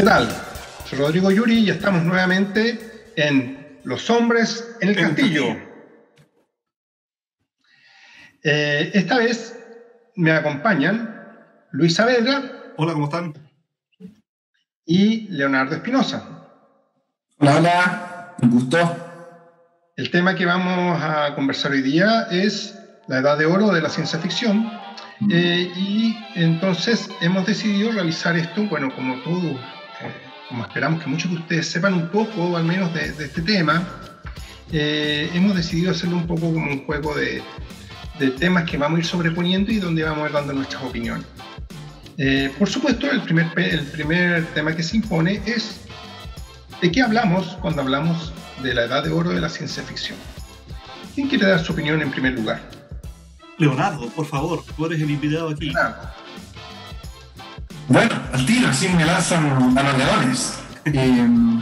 ¿Qué tal? Soy Rodrigo Yuri y estamos nuevamente en Los hombres en el castillo. Eh, esta vez me acompañan Luis Saavedra. Hola, ¿cómo están? Y Leonardo Espinosa. Hola, hola, un gusto. El tema que vamos a conversar hoy día es la edad de oro de la ciencia ficción. Eh, y entonces hemos decidido realizar esto, bueno, como todo, como esperamos que muchos de ustedes sepan un poco, al menos de, este tema, eh, hemos decidido hacerlo un poco como un juego de, de, temas que vamos a ir sobreponiendo y donde vamos a ir dando nuestras opiniones. por supuesto, el primer, el primer tema que se impone es de qué hablamos cuando hablamos de la edad de oro de la ciencia ficción. ¿Quién quiere dar su opinión en primer lugar? Leonardo, por favor, tú eres el invitado aquí. Bueno, al tiro, así me lanzan a los leones. Em,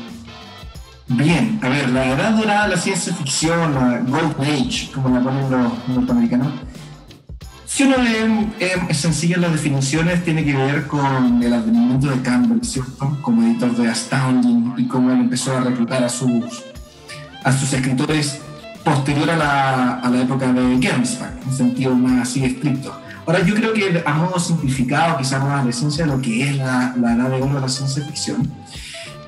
bien, a ver, la edad dorada de la ciencia ficción, la Gold Age, como la ponen los norteamericanos, si uno ve eh, sencilla las definiciones, tiene que ver con el advenimiento de Campbell, ¿cierto? Como editor de Astounding y cómo él empezó a reclutar a sus, a sus escritores posterior a la, a la época de Gernsback, en sentido más así estricto. Ahora, yo creo que a modo simplificado, quizás más de ciencia, lo que es la, la edad de oro de la ciencia ficción,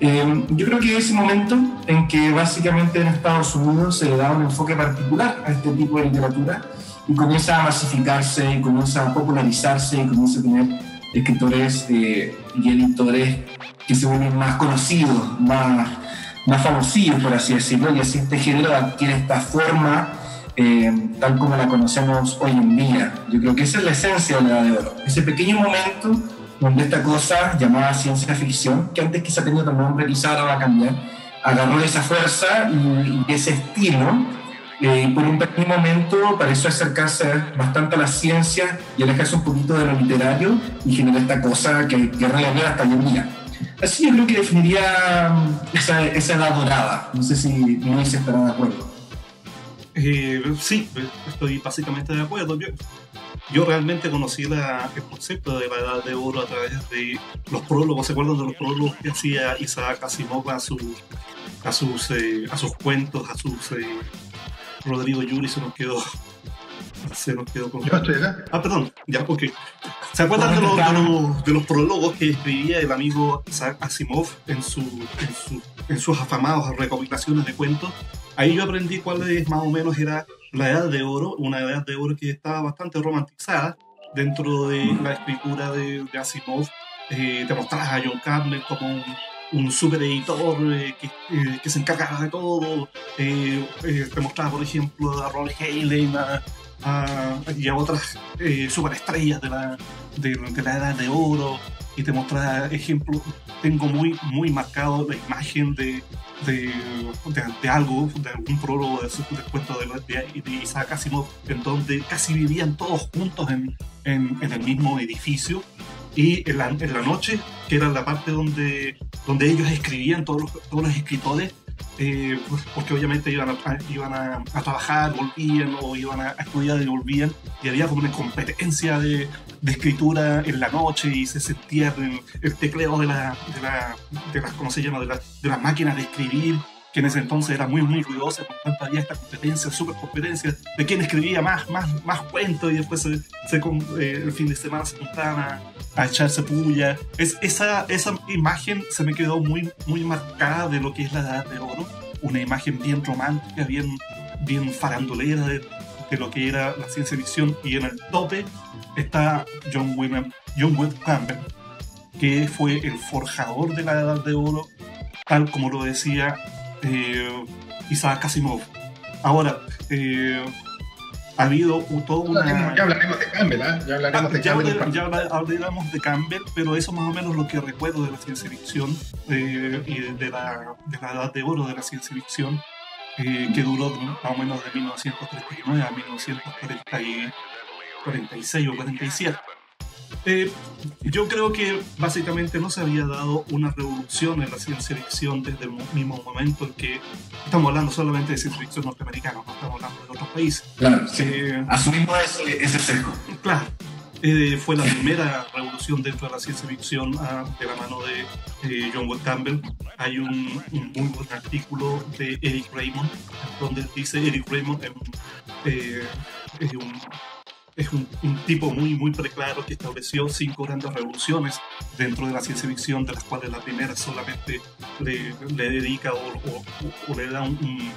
eh, yo creo que es ese momento en que básicamente en Estados Unidos se le da un enfoque particular a este tipo de literatura y comienza a masificarse, y comienza a popularizarse, y comienza a tener escritores eh, y editores que se vuelven más conocidos, más más famosillos, por así decirlo, y así este género adquiere esta forma eh, tal como la conocemos hoy en día. Yo creo que esa es la esencia de la Edad de Oro. Ese pequeño momento donde esta cosa llamada ciencia ficción, que antes quizá tenía otro nombre, quizá ahora va a cambiar, agarró esa fuerza y, ese estilo, eh, y por un pequeño momento pareció acercarse bastante a la ciencia y alejarse un poquito de lo literario y generó esta cosa que, que hasta hoy en día. Así yo creo que definiría mm, esa, esa edad dorada. No sé si Luis estará de acuerdo. Eh, sí, estoy básicamente de acuerdo. Yo, realmente conocí el concepto de la edad de oro a través de los prólogos. ¿Se acuerdan de los prólogos que hacía Isaac Asimov a, sus, a, sus, eh, a sus cuentos, a sus... Eh, Rodrigo Yuri se nos quedó se nos quedó con... Ah, perdón, ya, ok. ¿Se acuerdan de, los, de, los, prólogos que escribía el amigo Isaac Asimov en, su, en, sus afamados recopilaciones de cuentos? Ahí yo aprendí cuál es más o menos era la edad de oro, una edad de oro que estaba bastante romantizada dentro de la escritura de, Asimov. Eh, te mostraba a John Carter como un, un super editor eh, que, eh, que, se encargaba de todo. te mostraba, por ejemplo, a Ron Halen, a, y a otras eh, superestrellas de la, de, la edad de oro y te muestra ejemplos. Tengo muy, muy marcado la imagen de, de, de, algo, de algún prólogo de, su, cuento de, de, Isaac Asimov, en donde casi vivían todos juntos en, en, en el mismo edificio. Y en la, en la, noche, que era la parte donde, donde ellos escribían, todos los, todos los escritores, eh, pues, porque obviamente iban, a, iban a, trabajar, volvían o iban a, estudiar y volvían, y había como una competencia de, escritura en la noche y se sentía el, tecleo de, la, de, la, de las, ¿cómo se llama?, de, de las máquinas de escribir que en ese entonces era muy, muy ruidosa, por tanto había esta competencia, super competencia, de quién escribía más, más, más cuentos y después se, eh, el fin de semana se juntaban a, a, echarse puya. Es, esa, esa imagen se me quedó muy, muy marcada de lo que es la Edad de Oro, una imagen bien romántica, bien, bien farandulera de, de lo que era la ciencia ficción y en el tope está John William, John Webb Campbell, que fue el forjador de la Edad de Oro, tal como lo decía eh, Isaac Asimov. Ahora, eh, ha habido todo una... Ya hablaremos de Campbell, ¿eh? Ya hablaremos de ah, Campbell. Ya, hablaremos de Campbell, pero eso más o menos lo que recuerdo de la ciencia ficción eh, y de la, de la edad de oro de la ciencia ficción, eh, que duró más o menos de 1939 a 1946 o 47. Eh, yo creo que básicamente no se había dado una revolución en la ciencia ficción desde el mismo momento en que estamos hablando solamente de ciencia ficción norteamericana, no estamos hablando de otros países. Claro, sí. Eh, asumimos ese, ese Claro, eh, fue la primera revolución dentro de la ciencia ficción ah, de la mano de eh, John Wayne Campbell. Hay un, muy buen artículo de Eric Raymond, donde dice Eric Raymond eh, es un es un, tipo muy, muy preclaro que estableció cinco grandes revoluciones dentro de la ciencia ficción, de las cuales la primera solamente le, le dedica o, le da un,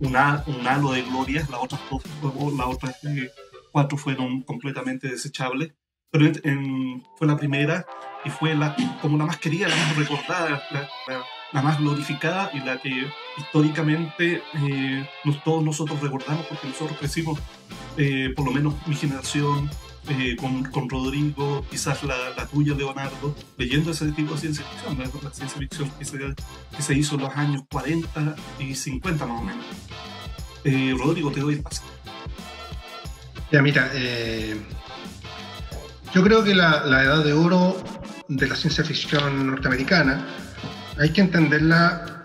un, halo de gloria, las otras, las otras eh, cuatro fueron completamente desechables, pero fue la primera y fue la, como la más querida, la más recordada, la, más glorificada y la que históricamente eh, todos nosotros recordamos porque nosotros crecimos eh, por lo menos mi generación, eh, con, con, Rodrigo, quizás la, la, tuya, Leonardo, leyendo ese tipo de ciencia ficción, la, ciencia ficción que se, que se, hizo en los años 40 y 50 más o menos. Eh, Rodrigo, te doy el paso. Ya, mira, yo creo que la, la edad de oro de la ciencia ficción norteamericana hay que entenderla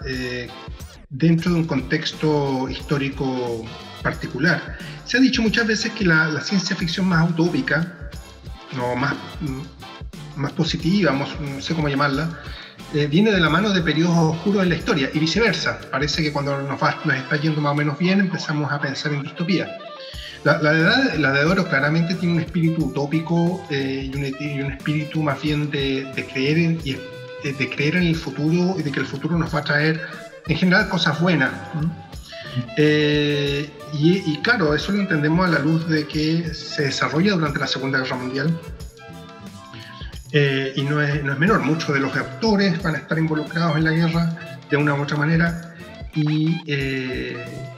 dentro de un contexto histórico particular. Se ha dicho muchas veces que la, ciencia ficción más utópica, o más, más positiva, no sé cómo llamarla, eh, viene de la mano de periodos oscuros en la historia y viceversa. Parece que cuando nos, nos está yendo más o menos bien empezamos a pensar en distopía. La, la, edad, la de oro claramente tiene un espíritu utópico eh, y, un, espíritu más bien de, creer en, de, creer en el futuro y de que el futuro nos va a traer en general cosas buenas. Eh, y, claro, eso lo entendemos a la luz de que se desarrolla durante la Segunda Guerra Mundial. Eh, y no es, no es, menor, muchos de los actores van a estar involucrados en la guerra de una u otra manera. Y, eh,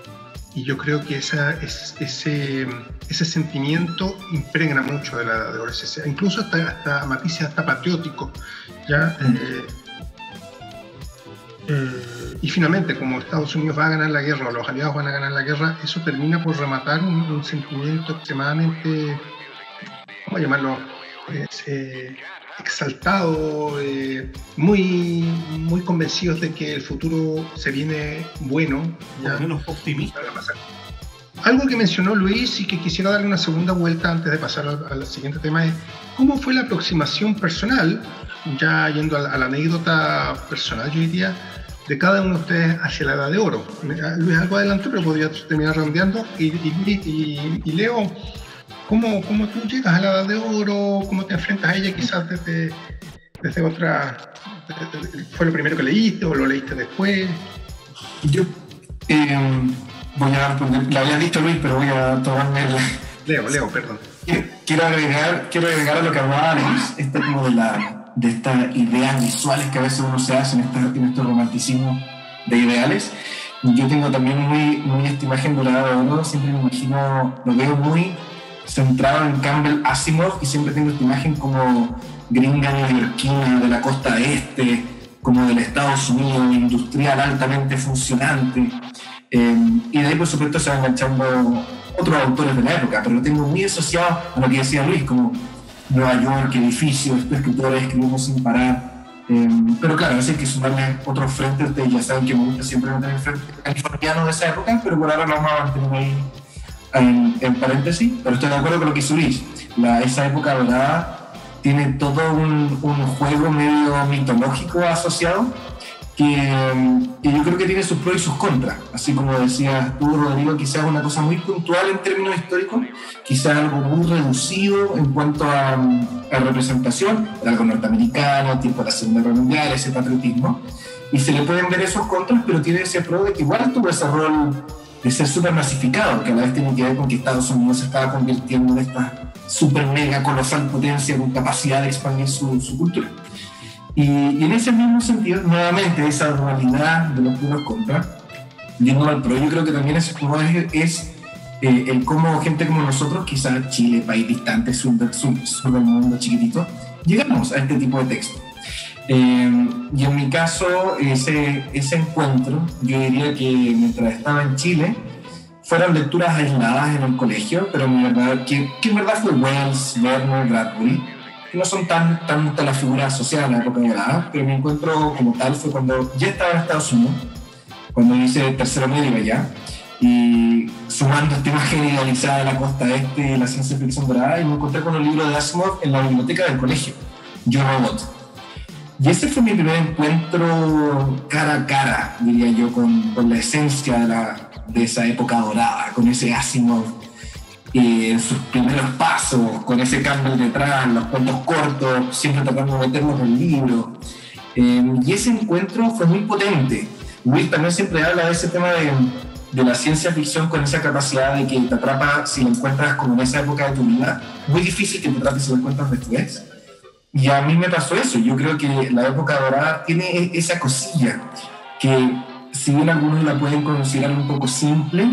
y yo creo que esa, ese, ese sentimiento impregna mucho de la oro. Incluso hasta, hasta matices hasta patriótico. ¿ya? Eh, y finalmente, como Estados Unidos va a ganar la guerra o los aliados van a ganar la guerra, eso termina por rematar un, sentimiento extremadamente, ¿cómo llamarlo? Eh, exaltado, eh, muy, muy convencidos de que el futuro se viene bueno. Ya, menos optimista. Algo que mencionó Luis y que quisiera darle una segunda vuelta antes de pasar al, siguiente tema es cómo fue la aproximación personal, ya yendo a la anécdota personal, yo diría, de cada uno de ustedes hacia la edad de oro. Luis, algo adelante, pero podría terminar redondeando. Y, y, Leo, ¿cómo, ¿cómo, tú llegas a la edad de oro? ¿Cómo te enfrentas a ella quizás desde, desde otra... ¿Fue lo primero que leíste o lo leíste después? Yo eh, voy a responder, la había dicho Luis, pero voy a tomarme el... Leo, Leo, perdón. Quiero agregar, quiero agregar a lo que hablaba Luis, este como de la de estas ideas visuales que a veces uno se hace en, este, en estos romanticismos de ideales. Yo tengo también muy, muy esta imagen dorada de oro, siempre me imagino, lo veo muy centrado en Campbell Asimov y siempre tengo esta imagen como gringa neoyorquina de la costa este, como del Estados Unidos, industrial altamente funcionante. Eh, y de ahí, por supuesto, se van enganchando otros autores de la época, pero lo tengo muy asociado a lo que decía Luis, como Nueva York, edificios, escritores escribimos sin parar. Eh, pero claro, así que sumarle otros frentes, de, ya saben que me gusta siempre mantener el frente californiano de esa época, pero por ahora lo vamos a mantener ahí en, en, paréntesis. Pero estoy de acuerdo con lo que hizo Luis. La, esa época dorada tiene todo un, un juego medio mitológico asociado que, yo creo que tiene sus pros y sus contras. Así como decías tú, Rodrigo, quizás una cosa muy puntual en términos históricos, quizás algo muy reducido en cuanto a, representación, algo norteamericano, tipo la Segunda Guerra Mundial, ese patriotismo. Y se le pueden ver esos contras, pero tiene ese pro de que igual tuvo ese rol de ser súper masificado, que a la vez tiene que ver con que Estados Unidos se estaba convirtiendo en esta super mega colosal potencia con capacidad de expandir su, su cultura. Y, en ese mismo sentido, nuevamente, esa dualidad de los puros contras, yendo al pro, yo creo que también ese es, es eh, el cómo gente como nosotros, quizás Chile, país distante, sur, sur, del mundo chiquitito, llegamos a este tipo de texto. Eh, y en mi caso, ese, ese encuentro, yo diría que mientras estaba en Chile, fueron lecturas aisladas en el colegio, pero en verdad, que, que en verdad fue Wells, Werner, Bradbury, no son tan, tanto la figura asociada a la la pero mi encuentro como tal fue cuando ya estaba en Estados Unidos, cuando hice tercero medio allá, y sumando esta imagen idealizada de la costa este la ciencia ficción dorada, y me encontré con un libro de Asimov en la biblioteca del colegio. Yo Robot. Y ese fue mi primer encuentro cara a cara, diría yo, con, con la esencia de, la, de, esa época dorada, con ese Asimov eh, en sus primeros pasos, con ese cambio detrás, los cuentos cortos, siempre tratando de meternos en el libro. Eh, y ese encuentro fue muy potente. Luis también siempre habla de ese tema de, de, la ciencia ficción con esa capacidad de que te atrapa si lo encuentras como en esa época de tu vida. Muy difícil que te atrapes si lo encuentras después. Y a mí me pasó eso. Yo creo que la época dorada tiene e-, esa cosilla que, si bien algunos la pueden considerar un poco simple,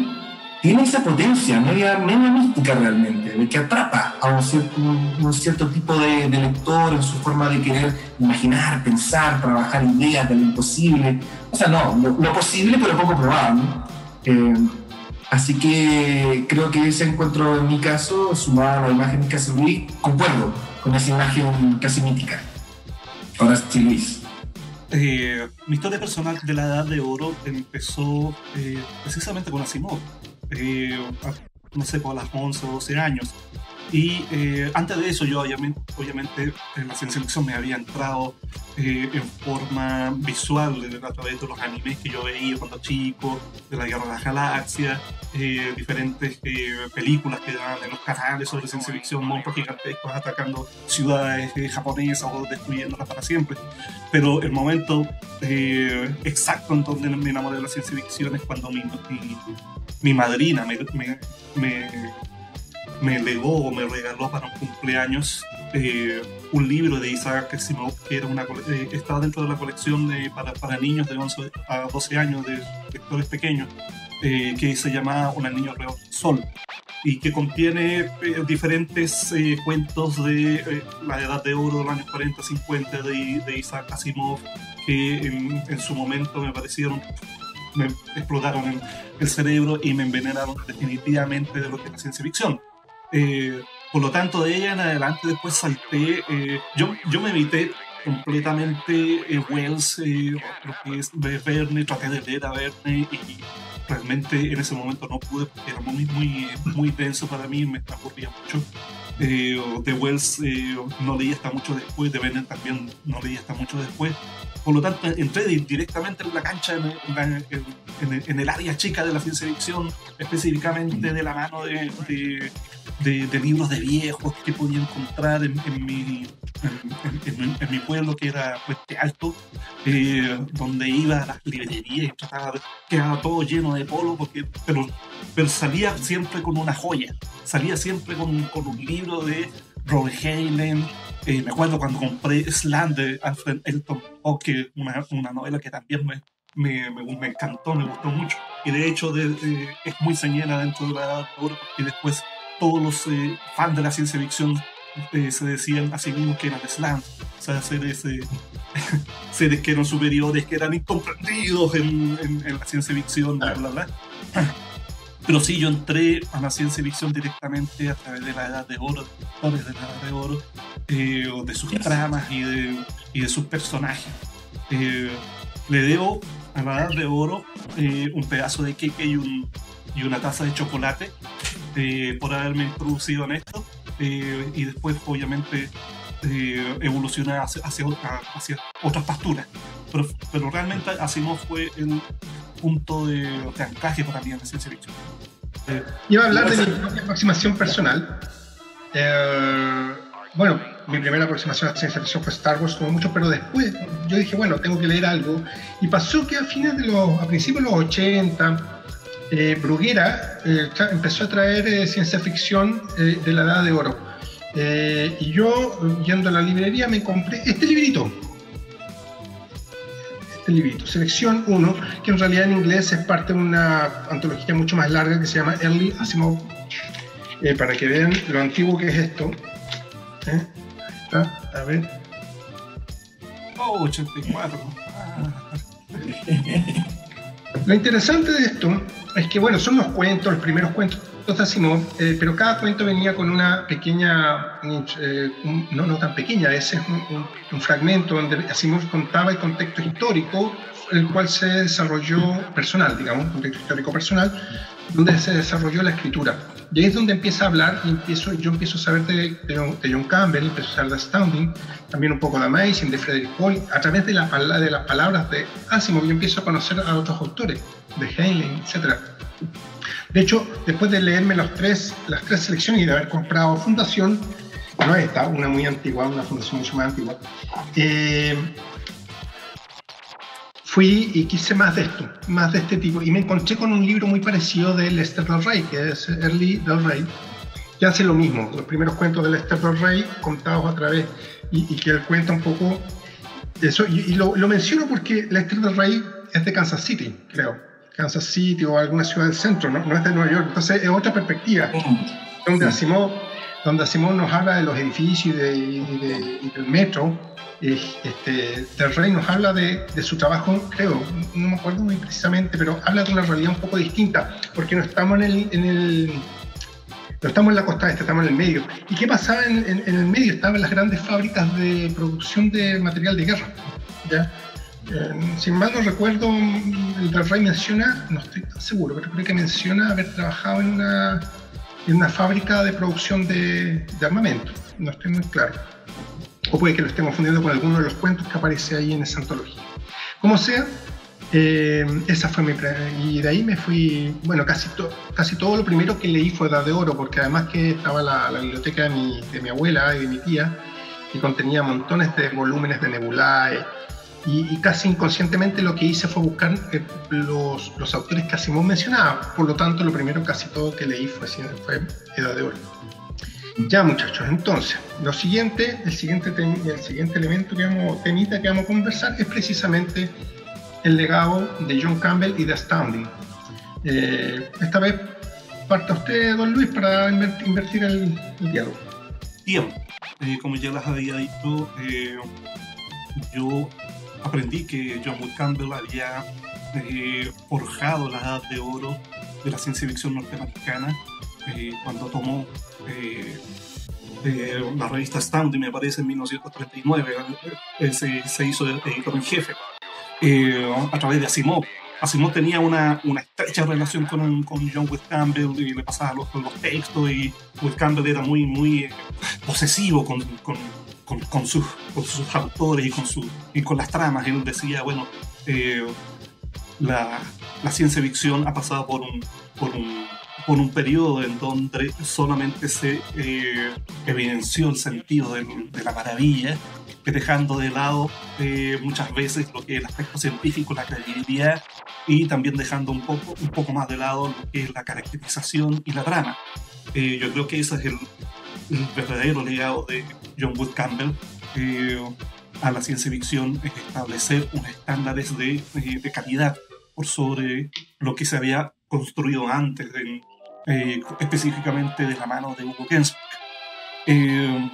tiene esa potencia media, media mística realmente, de que atrapa a un cierto, tipo de, lector en su forma de querer imaginar, pensar, trabajar ideas de lo imposible. O sea, no, lo, posible pero poco probable. Eh, así que creo que ese encuentro en mi caso, sumado a la imagen que hace Luis, concuerdo con esa imagen casi mítica. Ahora sí, Luis. Eh, mi historia personal de la Edad de Oro empezó eh, precisamente con Asimov. Eh, no sé, por las 11 o 12 años. Y eh, antes de eso yo obviamente, obviamente en la ciencia ficción me había entrado eh, en forma visual a través de los animes que yo veía cuando chico, de la Guerra de las Galaxias, eh, diferentes eh, películas que daban en los canales sobre ciencia ficción, monstruos gigantescos atacando ciudades eh, japonesas o destruyéndolas para siempre. Pero el momento eh, exacto en donde me enamoré de la ciencia ficción es cuando mi, mi, madrina me, me, me me legó o me regaló para un cumpleaños eh, un libro de Isaac Asimov que era una, eh, estaba dentro de la colección de, para, para, niños de 11 a 12 años de lectores pequeños eh, que se llama Una niño alrededor del sol y que contiene eh, diferentes cuentos de la edad de oro los años 40, 50 de, de Isaac Asimov que en, en su momento me parecieron me explotaron en el cerebro y me envenenaron definitivamente de lo que es la ciencia ficción. Eh, por lo tanto, de ella en adelante después salté, eh, yo, yo me evité completamente eh, Wells, lo que es Verne, traté de leer a Verne y realmente en ese momento no pude porque era muy, muy, muy denso para mí, me aburría mucho. de Wells no leí hasta mucho después, de Verne también no leí hasta mucho después. Por lo tanto, entré directamente en la cancha, en, en, en, en el área chica de la ciencia ficción, específicamente de la mano de, de de, de, libros de viejos que podía encontrar en, mi, en, en, mi pueblo, que era Puente Alto, eh, donde iba a las librerías y trataba, quedaba todo lleno de polo, porque, pero, pero salía siempre con una joya, salía siempre con, con un libro de Robert Heinlein. Eh, me acuerdo cuando compré Slam de Alfred Elton Hawke, una, una novela que también me, me, me, me, encantó, me gustó mucho. Y de hecho de, de, es muy señala dentro de la obra porque después todos los eh, fans de la ciencia ficción eh, se decían a sí mismos que eran slams, o sea, seres, eh, seres que eran superiores, que eran incomprendidos en, en, en la ciencia ficción, bla, bla, bla. Pero sí, yo entré a la ciencia ficción directamente a través de la Edad de Oro, de de la Edad de Oro, eh, de sus tramas y de, y de sus personajes. Eh, le debo a la Edad de Oro eh, un pedazo de queque y, un, y una taza de chocolate eh, por haberme introducido en esto eh, y después obviamente eh, evolucionar hacia, hacia, hacia, otras pasturas. Pero, pero realmente Asimov fue el punto de, de para mí en la ciencia ficción. Eh, Iba a hablar de mi aproximación personal. Eh, bueno, mi primera aproximación a la ciencia ficción fue Star Wars, como mucho, pero después yo dije, bueno, tengo que leer algo. Y pasó que a fines de los, a principios de los 80, eh, Bruguera eh, empezó a traer eh, ciencia ficción de la edad de oro. Y yo, yendo a la librería, me compré este librito. Este librito, Selección 1, que en realidad en inglés es parte de una antología mucho más larga que se llama Early Asimov. para que vean lo antiguo que es esto. ¿Está? A ver. Oh, 84. Ah. Lo interesante de esto es que, bueno, son los cuentos, los primeros cuentos Asimov, eh, pero cada cuento venía con una pequeña, eh, un, no, no tan pequeña, ese es un, un, un, fragmento donde Asimov contaba el contexto histórico, el cual se desarrolló personal, digamos, un contexto histórico personal, donde se desarrolló la escritura. Y ahí es donde empieza a hablar y empiezo, yo empiezo a saber de, John Campbell, empiezo a saber de Astounding, también un poco de Amazing, de Frederick Paul, a través de, la, de las palabras de Asimov yo empiezo a conocer a otros autores, de Heinlein, etc. De hecho, después de leerme los tres, las tres selecciones y de haber comprado Fundación, no esta, una muy antigua, una fundación mucho más antigua, eh, fui y quise más de esto, más de este tipo. Y me encontré con un libro muy parecido de Lester Del Rey, que es Early Del Rey, que hace lo mismo, los primeros cuentos de Lester Del Rey contados a través, y, que él cuenta un poco eso. Y, lo, menciono porque Lester Del Rey es de Kansas City, creo. Kansas City o alguna ciudad del centro, no, no es de Nueva York. Entonces es otra perspectiva, donde Asimov, donde Asimov nos habla de los edificios y, de, y del metro este, Del Rey nos habla de, su trabajo, creo, no me acuerdo muy precisamente, pero habla de una realidad un poco distinta, porque no estamos en el, en el no estamos en la costa este, estamos en el medio. ¿Y qué pasaba en, el medio? Estaban las grandes fábricas de producción de material de guerra. ¿ya? Eh, sin mal no recuerdo, el Rey menciona, no estoy tan seguro, pero creo que menciona haber trabajado en una, en una fábrica de producción de, de armamento. No estoy muy claro o puede que lo estemos confundiendo con alguno de los cuentos que aparece ahí en esa antología. Como sea, eh, esa fue mi y de ahí me fui, bueno, casi, casi todo lo primero que leí fue Edad de Oro, porque además que estaba la, biblioteca de mi, de mi, abuela y de mi tía, que contenía montones de volúmenes de Nebulae, y, casi inconscientemente lo que hice fue buscar eh, los, los, autores que Asimov mencionaba, por lo tanto lo primero casi todo que leí fue, fue Edad de Oro. Ya muchachos, entonces, lo siguiente, el siguiente, el siguiente elemento que vamos, temita que vamos a conversar es precisamente el legado de John Campbell y de Astounding. Eh, esta vez parta usted, don Luis, para invertir el, diálogo. Bien, eh, como ya les había dicho, yo aprendí que John Wood Campbell había forjado la edad de oro de la ciencia ficción norteamericana cuando tomó eh, la revista Astounding, me parece, en 1939, eh, se, se, hizo editor en jefe, eh, a través de Asimov. Asimov tenía una, una estrecha relación con, con, John Wood Campbell y le pasaba los, los textos y Wood Campbell era muy, muy posesivo con, con, con, sus, con sus autores y con, su, y con las tramas. Él decía, bueno, la, la, ciencia ficción ha pasado por un, por un por un periodo en donde solamente se eh, evidenció el sentido de, la maravilla, dejando de lado eh, muchas veces lo que es el aspecto científico, la credibilidad, y también dejando un poco, un poco más de lado lo que es la caracterización y la drama. Eh, yo creo que ese es el, verdadero legado de John Wood Campbell a la ciencia ficción, es establecer unos estándares de, de calidad por sobre lo que se había construido antes en, eh, específicamente de la mano de Hugo Gensburg. Eh,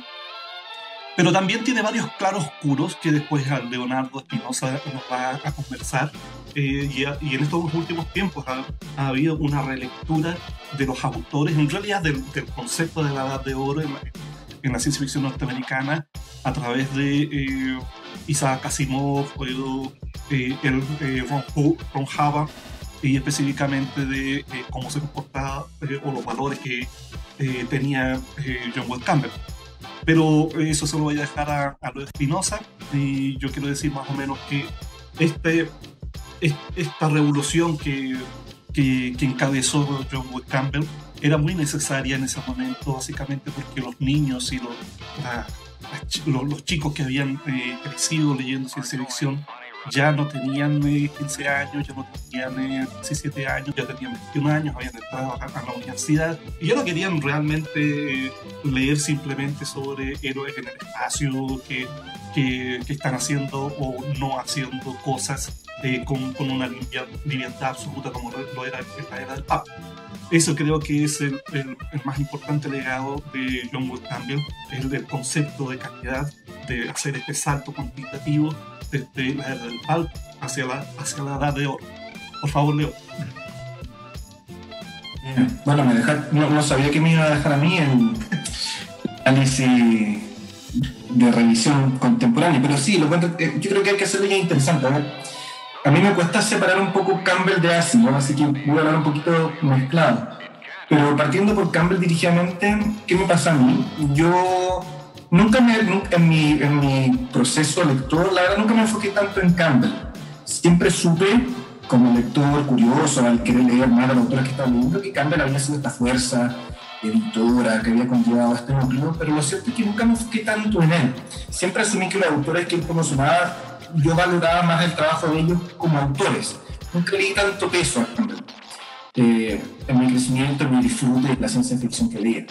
pero también tiene varios claroscuros que después Leonardo Espinosa nos va a conversar. Eh, y, en estos últimos tiempos ha, habido una relectura de los autores, en realidad del, concepto de la Edad de Oro en la, ciencia ficción norteamericana a través de Isaac Asimov, el, Ron, Ron Hubbard, y específicamente de eh, cómo se comportaba eh, o los valores que eh, tenía John Wayne Campbell. Pero eso se lo voy a dejar a, a lo de Espinosa y yo quiero decir más o menos que este, esta revolución que, que, encabezó John Wayne Campbell era muy necesaria en ese momento, básicamente porque los niños y los, los, chicos que habían crecido leyendo ciencia ficción ya no tenían 15 eh, años, ya no tenían 17 eh, años, ya tenían 21 años, habían entrado a, la universidad y ya no querían realmente eh, leer simplemente sobre héroes en el espacio que, que, están haciendo o no haciendo cosas con, con, una libertad absoluta como lo era en la era del Papa. Eso creo que es el, el, más importante legado de John Wood Campbell, el del concepto de calidad, de hacer este salto cuantitativo desde la era del pulp hacia la, hacia la edad de oro. Por favor, Leo. Bueno, me no, sabía que me iba a dejar a mí en análisis de revisión contemporánea, pero sí, lo eh, yo creo que hay que hacerlo ya interesante. A, mí me cuesta separar un poco Campbell de Asimov, así que voy a hablar un poquito mezclado. Pero partiendo por Campbell dirigidamente, ¿qué me pasa a mí? Yo nunca me, en, mi, en mi proceso lector, la verdad, nunca me enfoqué tanto en Campbell. Siempre supe, como lector curioso, al querer leer más de los autores que estaba leyendo, que Campbell había sido esta fuerza editora que había conllevado este núcleo, pero lo cierto es que nunca me enfoqué tanto en él. Siempre asumí que los autores que él promocionaba, yo valoraba más el trabajo de ellos como autores. Nunca le di tanto peso. Eh, en mi crecimiento, en mi disfrute de la ciencia ficción que leía.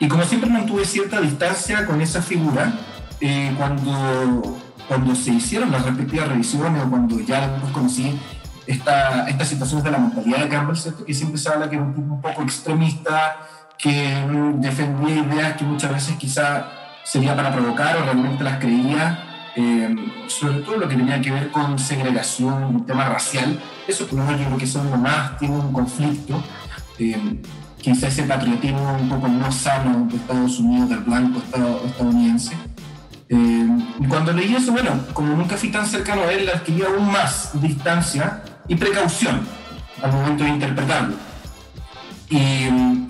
Y como siempre mantuve cierta distancia con esa figura, eh, cuando, cuando se hicieron las respectivas revisiones o cuando ya después conocí esta, estas situaciones de la mentalidad de Campbell, ¿cierto? que siempre se habla que era un tipo un poco extremista, que defendía ideas que muchas veces quizá sería para provocar o realmente las creía, eh, sobre todo lo que tenía que ver con segregación, un tema racial, eso por yo creo que son lo más, tiene un conflicto. Eh, quizá ese patriotismo un poco no sano de Estados Unidos, del blanco estadounidense. Eh, cuando leí eso, bueno, como nunca fui tan cercano a él, adquirí aún más distancia y precaución al momento de interpretarlo. Y,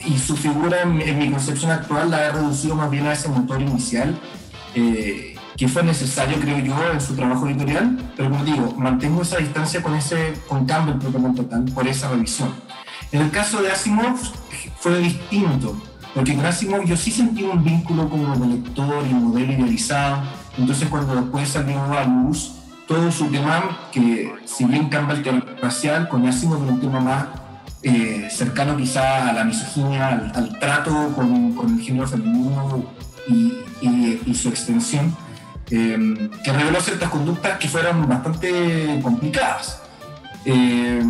y su figura, en, mi concepción actual, la he reducido más bien a ese motor inicial, eh, que fue necesario, creo yo, en su trabajo editorial, pero como digo, mantengo esa distancia con, ese, con Campbell propiamente tal, por esa revisión. En el caso de Asimov fue distinto, porque con Asimov yo sí sentí un vínculo como lector y modelo idealizado, entonces cuando después salió a luz todo su tema, que si bien Campbell tema racial, con Asimov era un tema más eh, cercano quizá a la misoginia, al, trato con, con, el género femenino y, su extensión, eh, que reveló ciertas conductas que fueron bastante complicadas. Eh,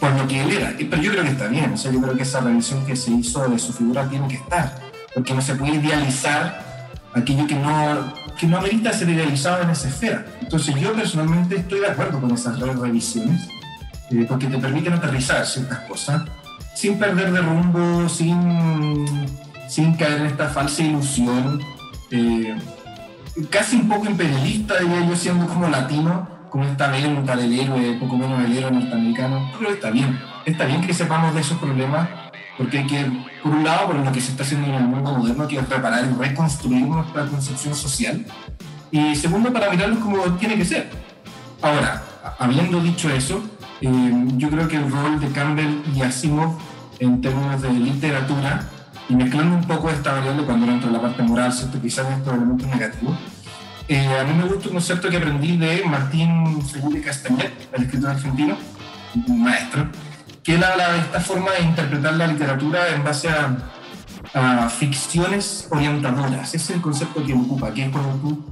por lo que él era. Pero yo creo que está bien, o sea, yo creo que esa revisión que se hizo de su figura tiene que estar, porque no se puede idealizar aquello que no, que no amerita ser idealizado en esa esfera. Entonces yo personalmente estoy de acuerdo con esas revisiones, eh, porque te permiten aterrizar ciertas cosas sin perder de rumbo, sin, sin caer en esta falsa ilusión, eh, casi un poco imperialista, diría yo, siendo como latino, como esta venta del héroe, poco menos del héroe norteamericano, pero está bien. Está bien que sepamos de esos problemas, porque hay que, por un lado, por lo que se está haciendo en el mundo moderno, que preparar y reconstruir nuestra concepción social, y segundo, para mirarlos como tiene que ser. Ahora, habiendo dicho eso, eh, yo creo que el rol de Campbell y Asimov en términos de literatura, y mezclando un poco esta variable cuando entra en la parte moral, ¿cierto? quizás estos elementos negativos, eh, a mí me gusta un concepto que aprendí de Martín Felipe Castañet, el escritor argentino, un maestro, que él habla de esta forma de interpretar la literatura en base a, ficciones orientadoras. Ese es el concepto que ocupa, que es cuando tú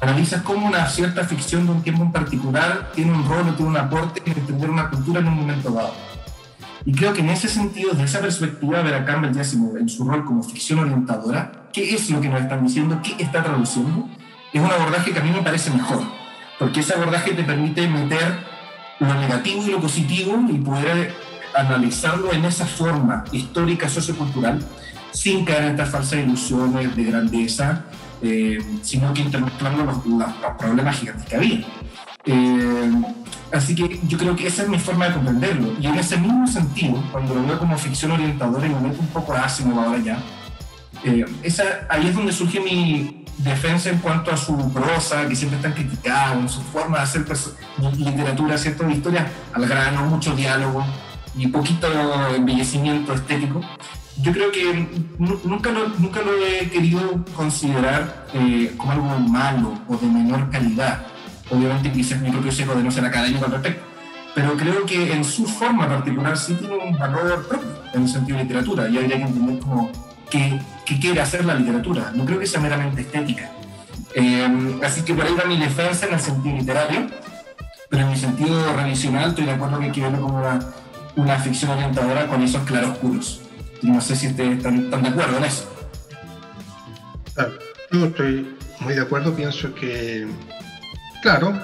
analizas cómo una cierta ficción de un tiempo en particular tiene un rol o tiene un aporte en entender una cultura en un momento dado. Y creo que en ese sentido, desde esa perspectiva, ver a Campbell Jásimo en su rol como ficción orientadora, ¿qué es lo que nos están diciendo? ¿Qué está traduciendo? es un abordaje que a mí me parece mejor, porque ese abordaje te permite meter lo negativo y lo positivo y poder analizarlo en esa forma histórica, sociocultural, sin caer en estas falsas ilusiones de grandeza, eh, sino que intermezclando los, problemas gigantes que había. Eh, así que yo creo que esa es mi forma de comprenderlo. Y en ese mismo sentido, cuando lo veo como ficción orientadora y me meto un poco Asimov ahora ya, eh, esa, ahí es donde surge mi, defensa en cuanto a su prosa, que siempre están criticados, en su forma de hacer literatura, ciertas historias al grano, mucho diálogo y poquito embellecimiento estético. Yo creo que nunca lo, nunca lo he querido considerar eh, como algo malo o de menor calidad. Obviamente quizás mi propio seco de no ser académico al respecto, pero creo que en su forma particular sí tiene un valor propio en el sentido de literatura y habría que entender como que quiere hacer la literatura. No creo que sea meramente estética. Eh, así que por ahí va mi defensa en el sentido literario, pero en mi sentido revisional estoy de acuerdo que hay que verlo como una, una ficción orientadora con esos claroscuros. No sé si ustedes están, de acuerdo en eso. yo estoy muy de acuerdo, pienso que, claro,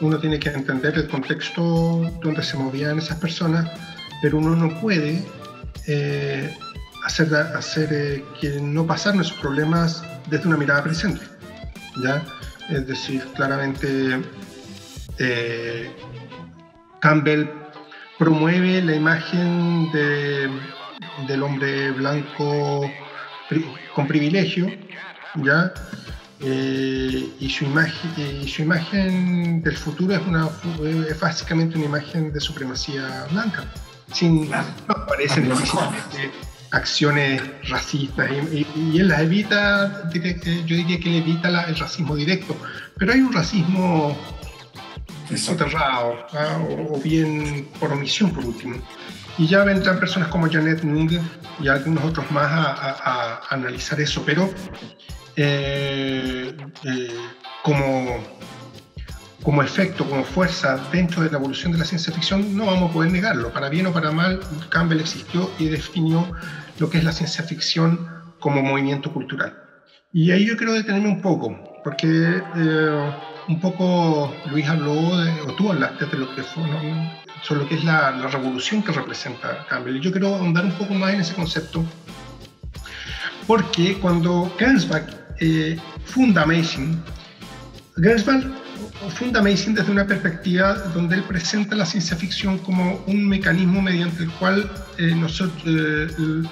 uno tiene que entender el contexto donde se movían esas personas, pero uno no puede eh, hacer, hacer eh, que no pasar nuestros problemas desde una mirada presente. ¿ya? Es decir, claramente eh, Campbell promueve la imagen de, del hombre blanco con privilegio, ¿ya? Eh, y, su imagen, y su imagen del futuro es, una, es básicamente una imagen de supremacía blanca. Sin, no aparecen acciones racistas y, él las evita, yo diría que él evita el racismo directo, pero hay un racismo soterrado ¿ah? o, bien por omisión por último. Y ya vendrán personas como Janet Munger y algunos otros más a, analizar eso, pero eh, eh, como, como efecto, como fuerza dentro de la evolución de la ciencia ficción, no vamos a poder negarlo. Para bien o para mal, Campbell existió y definió lo que es la ciencia ficción como movimiento cultural. Y ahí yo quiero detenerme un poco, porque eh, un poco Luis habló, o tú hablaste de lo que fue, sobre lo que es la, revolución que representa Campbell. Yo quiero ahondar un poco más en ese concepto, porque cuando Gernsback eh, funda Amazing, Gernsback funda Amazing desde una perspectiva donde él presenta la ciencia ficción como un mecanismo mediante el cual eh, nosotros, eh,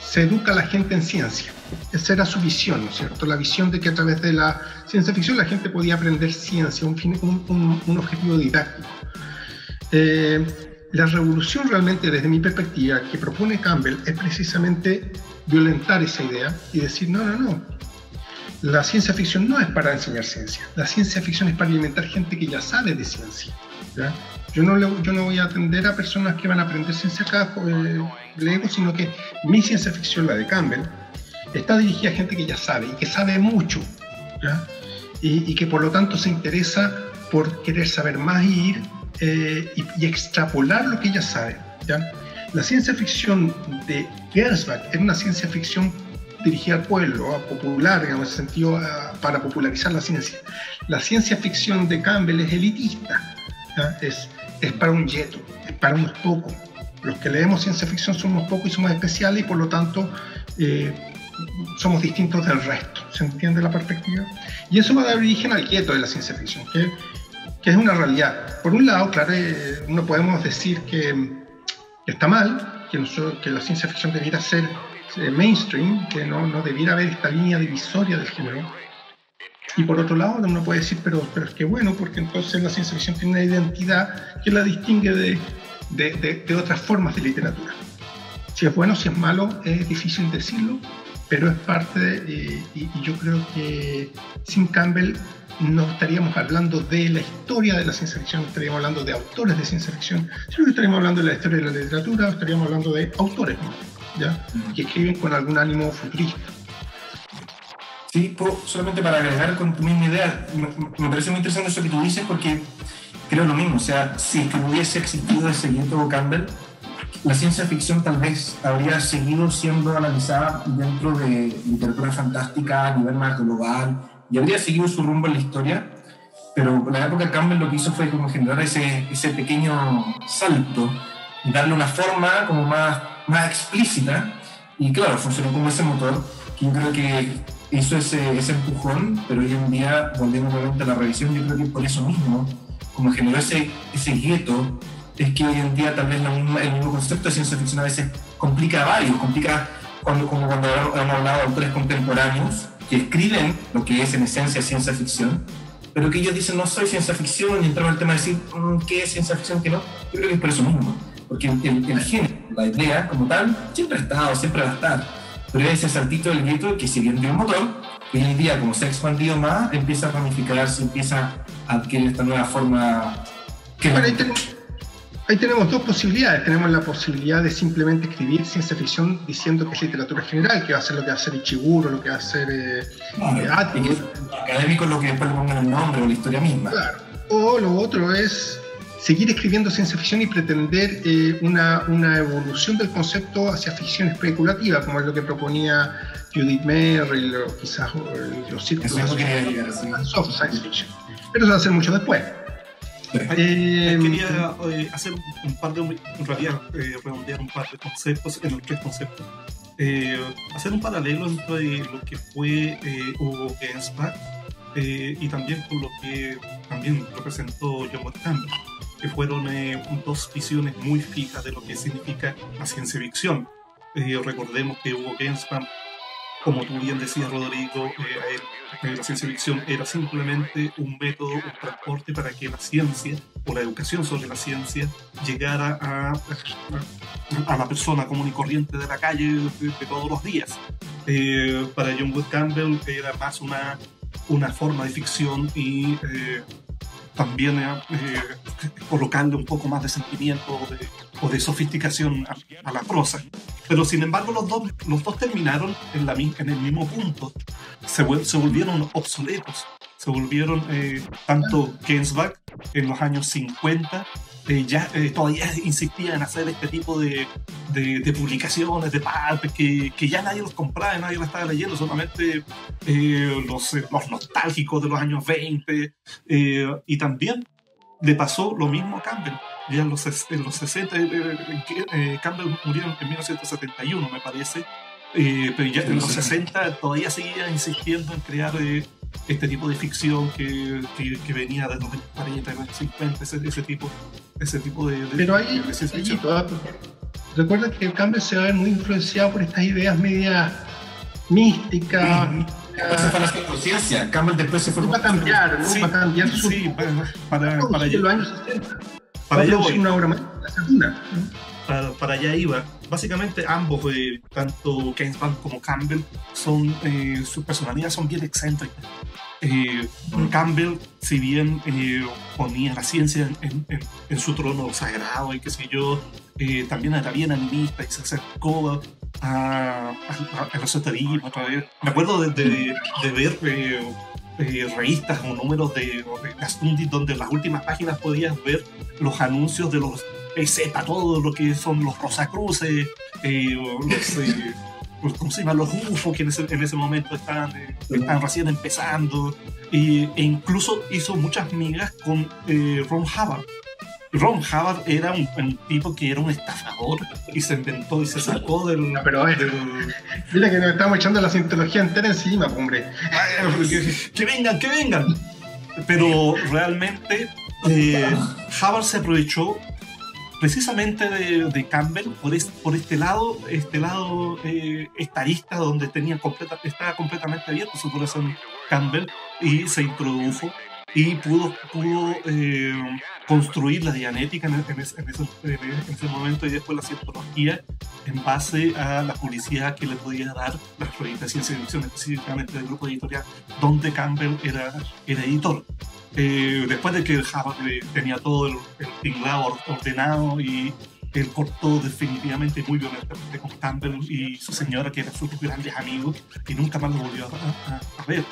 se educa a la gente en ciencia. Esa era su visión, ¿no es cierto? La visión de que a través de la ciencia ficción la gente podía aprender ciencia, un, objetivo didáctico. Eh, la revolución realmente, desde mi perspectiva, que propone Campbell es precisamente violentar esa idea y decir, no, no, no, la ciencia ficción no es para enseñar ciencia, la ciencia ficción es para alimentar gente que ya sabe de ciencia. Yo, no voy a atender a personas que van a aprender ciencia acá, eh, sino que mi ciencia ficción, la de Campbell, está dirigida a gente que ya sabe y que sabe mucho, Y, que por lo tanto se interesa por querer saber más y ir eh, y, extrapolar lo que ella sabe. ¿ya? La ciencia ficción de Gernsback es una ciencia ficción dirigida al pueblo, a popular, en ese sentido, para popularizar la ciencia. La ciencia ficción de Campbell es elitista, es, es para un yeto, es para unos pocos. Los que leemos ciencia ficción somos pocos y somos especiales y por lo tanto eh, somos distintos del resto. ¿Se entiende la perspectiva? Y eso va a dar origen al quieto de la ciencia ficción, que, que es una realidad. Por un lado, claro, eh, no podemos decir que, está mal, que, que, la ciencia ficción debiera ser eh, mainstream, que no, no, debiera haber esta línea divisoria del género. Y por otro lado, uno puede decir, pero, pero es que bueno, porque entonces la ciencia ficción tiene una identidad que la distingue de, de, de otras formas de literatura. Si es bueno, si es malo, es difícil decirlo, pero es parte, de, y, yo creo que sin Campbell no estaríamos hablando de la historia de la ciencia ficción, estaríamos hablando de autores de ciencia ficción, sino que estaríamos hablando de la historia de la literatura, estaríamos hablando de autores ¿ya? que escriben con algún ánimo futurista. Sí, solamente para agregar con tu misma idea, me, parece muy interesante eso que tú dices porque creo lo mismo, o sea, si que hubiese existido ese gueto Campbell, la ciencia ficción tal vez habría seguido siendo analizada dentro de literatura fantástica a nivel más global y habría seguido su rumbo en la historia, pero la época Campbell lo que hizo fue como generar ese, ese pequeño salto y darle una forma como más, más explícita y claro, funcionó como ese motor que yo creo que hizo ese, ese empujón, pero hoy en día, volviendo nuevamente a la revisión, yo creo que por eso mismo, como generó ese, ese gueto es que hoy en día tal vez el mismo concepto de ciencia ficción a veces complica a varios, complica cuando, como cuando hemos hablado de autores contemporáneos que escriben lo que es en esencia ciencia ficción, pero que ellos dicen no soy ciencia ficción y entramos el tema de decir mm, qué es ciencia ficción, qué no. Yo creo que es por eso mismo, porque el, el, género, la idea como tal, siempre ha estado, siempre va a estar, pero es ese saltito del grito que si bien dio un motor, hoy en día como se ha expandido más, empieza a ramificarse, empieza a adquirir esta nueva forma que... Ahí tenemos dos posibilidades. Tenemos la posibilidad de simplemente escribir ciencia ficción diciendo que es literatura general, que va a ser lo que va a hacer Ichiguro, lo que va a hacer eh, eh académico es lo que después le pongan el nombre o la historia misma. Claro. O lo otro es seguir escribiendo ciencia ficción y pretender eh, una, una, evolución del concepto hacia ficción especulativa, como es lo que proponía Judith Merrill o quizás los círculos de soft science fiction. Pero eso va a ser mucho después. Eh, quería eh, hacer un par de, en realidad, eh, redondear un par de conceptos en los tres conceptos. Eh, hacer un paralelo entre lo que fue Hugo Gensbach y también con lo que también representó John Campbell, que fueron dos visiones muy fijas de lo que significa la ciencia ficción. Eh, recordemos que Hugo Gensman, como tú bien decías, Rodrigo, eh, la ciencia ficción era simplemente un método, un transporte para que la ciencia o la educación sobre la ciencia llegara a, a, la persona común y corriente de la calle de, todos los días. Eh, para John Wood Campbell era más una, una forma de ficción y eh, también eh, colocarle un poco más de sentimiento o de, sofisticación a, la prosa. Pero sin embargo los dos, los dos terminaron en, la, en el mismo punto. Se, se volvieron obsoletos. Se volvieron eh, tanto Keynesback en los años 50 eh, ya eh, todavía insistía en hacer este tipo de, de, publicaciones, de palpes, que, que, ya nadie los compraba, nadie los estaba leyendo, solamente eh, los, los, nostálgicos de los años 20. y también le pasó lo mismo a Campbell. Ya en los, en los 60, Campbell murió en 1971, me parece. pero ya en los 60 todavía seguía insistiendo en crear este tipo de ficción que, que, venía de los 40, los 50, ese, ese, tipo, ese tipo de... Pero ahí, recuerda que Campbell se va a ver muy influenciado por estas ideas medias místicas. Esa fue la conciencia. Campbell después se formó. Va a cambiar, ¿no? Sí, va a cambiar su. Sí, para, para, para, allá. los años 60. Para allá una obra más, la segunda. Para, para allá iba básicamente ambos, eh, tanto Keynes como Campbell, son, eh, sus personalidades son bien excéntricas. Eh, Campbell, si bien ponía la ciencia en, su trono sagrado y qué sé yo, también era bien animista y se acercó a, a, esoterismo Me acuerdo de, ver revistas o números de, de donde en las últimas páginas podías ver los anuncios de los sepa todo lo que son los Rosacruces, eh, los, eh, ¿cómo se llama? Los UFO que en ese, en ese momento están, eh, están recién empezando, e incluso hizo muchas migas con eh, Ron Hubbard. Ron Hubbard era un, tipo que era un estafador y se inventó y se sacó del. pero Mira que nos estamos echando la cientología entera encima, hombre. que, que, vengan, que vengan. Pero realmente eh, Hubbard se aprovechó precisamente de, Campbell por, por, este lado, este lado eh, estadista donde tenía completa, estaba completamente abierto su corazón Campbell y se introdujo y pudo, pudo eh, construir la dianética en, ese, momento y después la cientología en base a la publicidad que le podía dar la revistas ciencia ficción, específicamente del grupo editorial donde Campbell era, era editor. Eh, después de que Harvard tenía todo el, tinglado ordenado y él cortó definitivamente muy violentamente con Campbell y su señora, que eran sus grandes amigos, y nunca más lo volvió a, ver.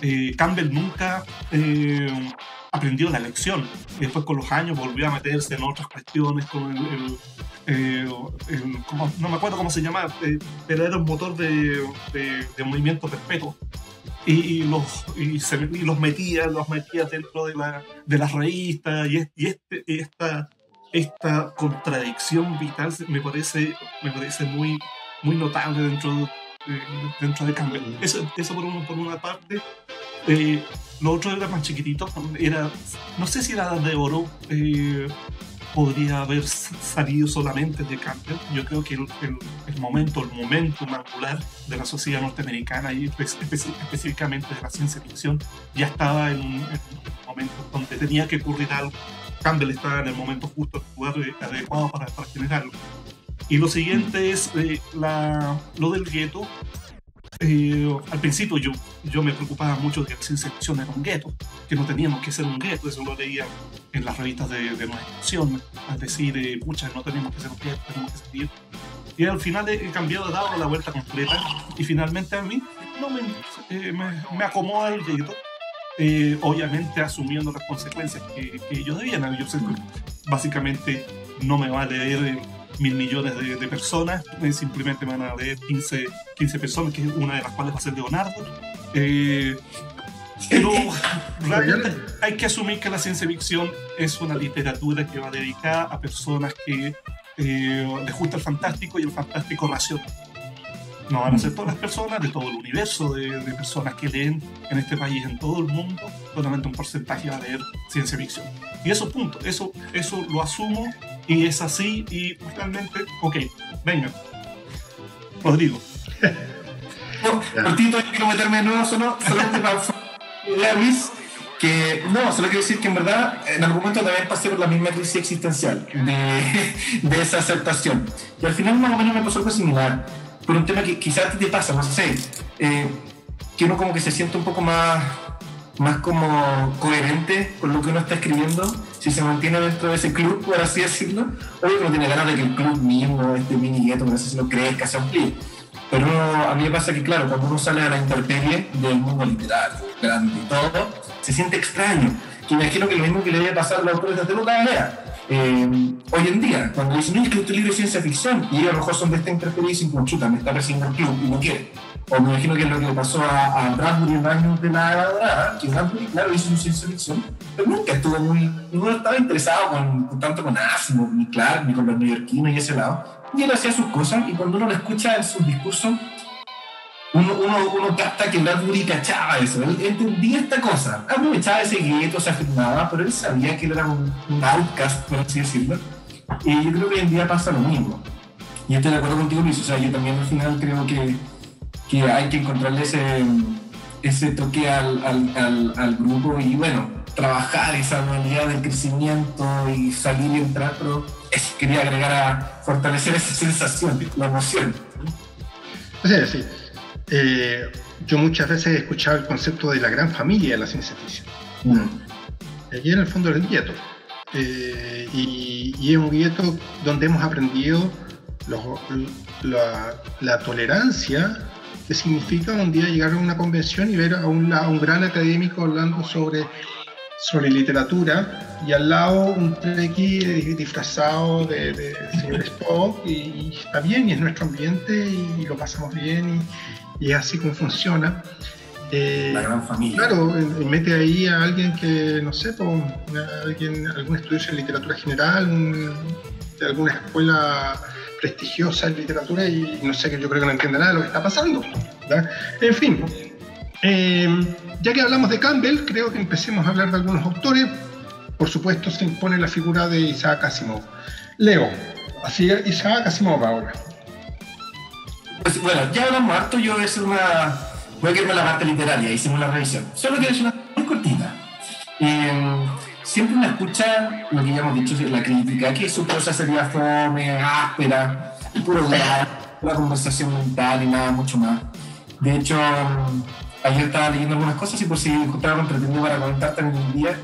Eh, Campbell nunca eh, aprendió la lección. Y después con los años volvió a meterse en otras cuestiones, con el, no me acuerdo cómo se llama, pero era un motor de, de movimiento perpetuo y, los, y, se, los metía, los metía dentro de, la, de las revistas y, y este, esta, esta contradicción vital me parece, me parece muy, muy notable dentro de, dentro de Campbell. Eso, eso por, por una parte. Eh, lo otro era más chiquitito, era, no sé si era de oro, eh, podría haber salido solamente de Campbell. Yo creo que el, el, momento, el momento angular de la sociedad norteamericana y específicamente de la ciencia ficción ya estaba en un, momento donde tenía que ocurrir algo. Campbell estaba en el momento justo, el lugar adecuado para, para generarlo. Y lo siguiente es eh, la, lo del gueto, eh, al principio yo, yo me preocupaba mucho de que la ciencia ficción era un gueto, que no teníamos que ser un gueto, eso lo leía en las revistas de, de nueva generación, al decir, eh, no tenemos que ser un gueto, tenemos que salir. Y al final he cambiado, he dado la vuelta completa y finalmente a mí no me, eh, me, acomoda el gueto. Eh, obviamente asumiendo las consecuencias que, que ellos debían. Yo sé básicamente no me va a leer mil millones de, personas, eh, simplemente van a leer 15, 15 personas, que una de las cuales va a ser Leonardo. Eh, pero realmente hay que asumir que la ciencia ficción es una literatura que va dedicada a personas que eh, les gusta el fantástico y el fantástico racional. No van a ser todas las personas de todo el universo de, de, personas que leen en este país, en todo el mundo, solamente un porcentaje va a leer ciencia ficción. Y eso, punto, eso, eso lo asumo y es así y realmente, ok, venga. Rodrigo. cortito, quiero meterme de nuevo, solo, solamente para Luis, que no, solo quiero decir que en verdad en algún momento también pasé por la misma crisis existencial de, de esa aceptación. Y al final más o menos me pasó algo similar, por un tema que quizás te pasa, no sé, eh, que uno como que se siente un poco más más como coherente con lo que uno está escribiendo, si se mantiene dentro de ese club, por así decirlo, obvio que uno tiene ganas de que el club mismo, este mini gueto, no sé si lo crezca, se amplíe. Pero a mí me pasa que, claro, cuando uno sale a la intemperie del mundo literario, grande y todo, se siente extraño. Me imagino que lo mismo que le debe pasar a los autores de la. Eh, hoy en día, cuando dicen, es que este libro de ciencia ficción, y ellos a lo mejor son de esta intemperie y dicen, chuta, me está persiguiendo el club y no quiere o me imagino que es lo que le pasó a, a Bradbury en años de la Edad Dorada, que Bradbury, claro, hizo su ciencia ficción, pero nunca estuvo muy, no estaba interesado con, tanto con Asimov, ni Clark, ni con los neoyorquinos y ese lado. Y él hacía sus cosas, y cuando uno lo escucha en sus discursos, uno, uno, uno capta que Bradbury cachaba eso, él entendía esta cosa, aprovechaba ese gueto, se afirmaba, pero él sabía que él era un, un outcast, por así decirlo. Y yo creo que hoy en día pasa lo mismo. Y estoy de acuerdo contigo, Luis, o sea, yo también al final creo que que hay que encontrarle ese, ese toque al, al, al, grupo y bueno, trabajar esa manera del crecimiento y salir y entrar, pero eso quería agregar a fortalecer esa sensación, la emoción. Sí, sí. Eh, yo muchas veces he escuchado el concepto de la gran familia de la ciencia ficción. Mm. Aquí en el fondo es el guieto. Eh, y, y, es un guieto donde hemos aprendido la, la, tolerancia qué significa un día llegar a una convención y ver a un, un gran académico hablando sobre, sobre literatura y al lado un trekkie disfrazado de, señor Spock y, está bien y es nuestro ambiente y, lo pasamos bien y, es así como funciona. Eh, la gran familia. Claro, mete ahí a alguien que, no sé, alguien, algún estudio en literatura general, de alguna escuela prestigiosa en literatura y no sé, que yo creo que no entiende nada de lo que está pasando. En fin, eh, ya que hablamos de Campbell, creo que empecemos a hablar de algunos autores. Por supuesto, se impone la figura de Isaac Asimov. Leo, así Isaac Asimov ahora. Pues bueno, ya hablamos harto, yo voy a hacer una. Voy a quedarme la parte literaria, hicimos la revisión. Solo quiero decir una muy cortita. Eh, siempre me escucha lo que ya hemos dicho, la crítica, que su prosa sería fome, áspera, puro una conversación mental y nada mucho más. De hecho, ayer estaba leyendo algunas cosas y por si encontraba entretenido para comentar también un día,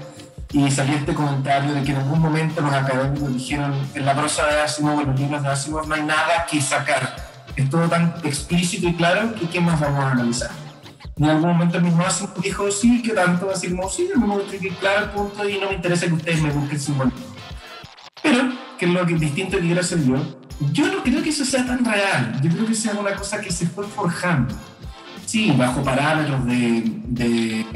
y salió este comentario de que en algún momento los académicos dijeron en la prosa de Asimov, en los libros de Asimov, no hay nada que sacar. Es todo tan explícito y claro que ¿qué más vamos a analizar? en algún momento mismo Asimov dijo, sí, que tanto, así como, sí, en momento que claro el punto y no me interesa que ustedes me busquen simbolismo. Pero, que es lo que, distinto que quiero hacer yo, yo no creo que eso sea tan real, yo creo que sea una cosa que se fue forjando. Sí, bajo parámetros de, de,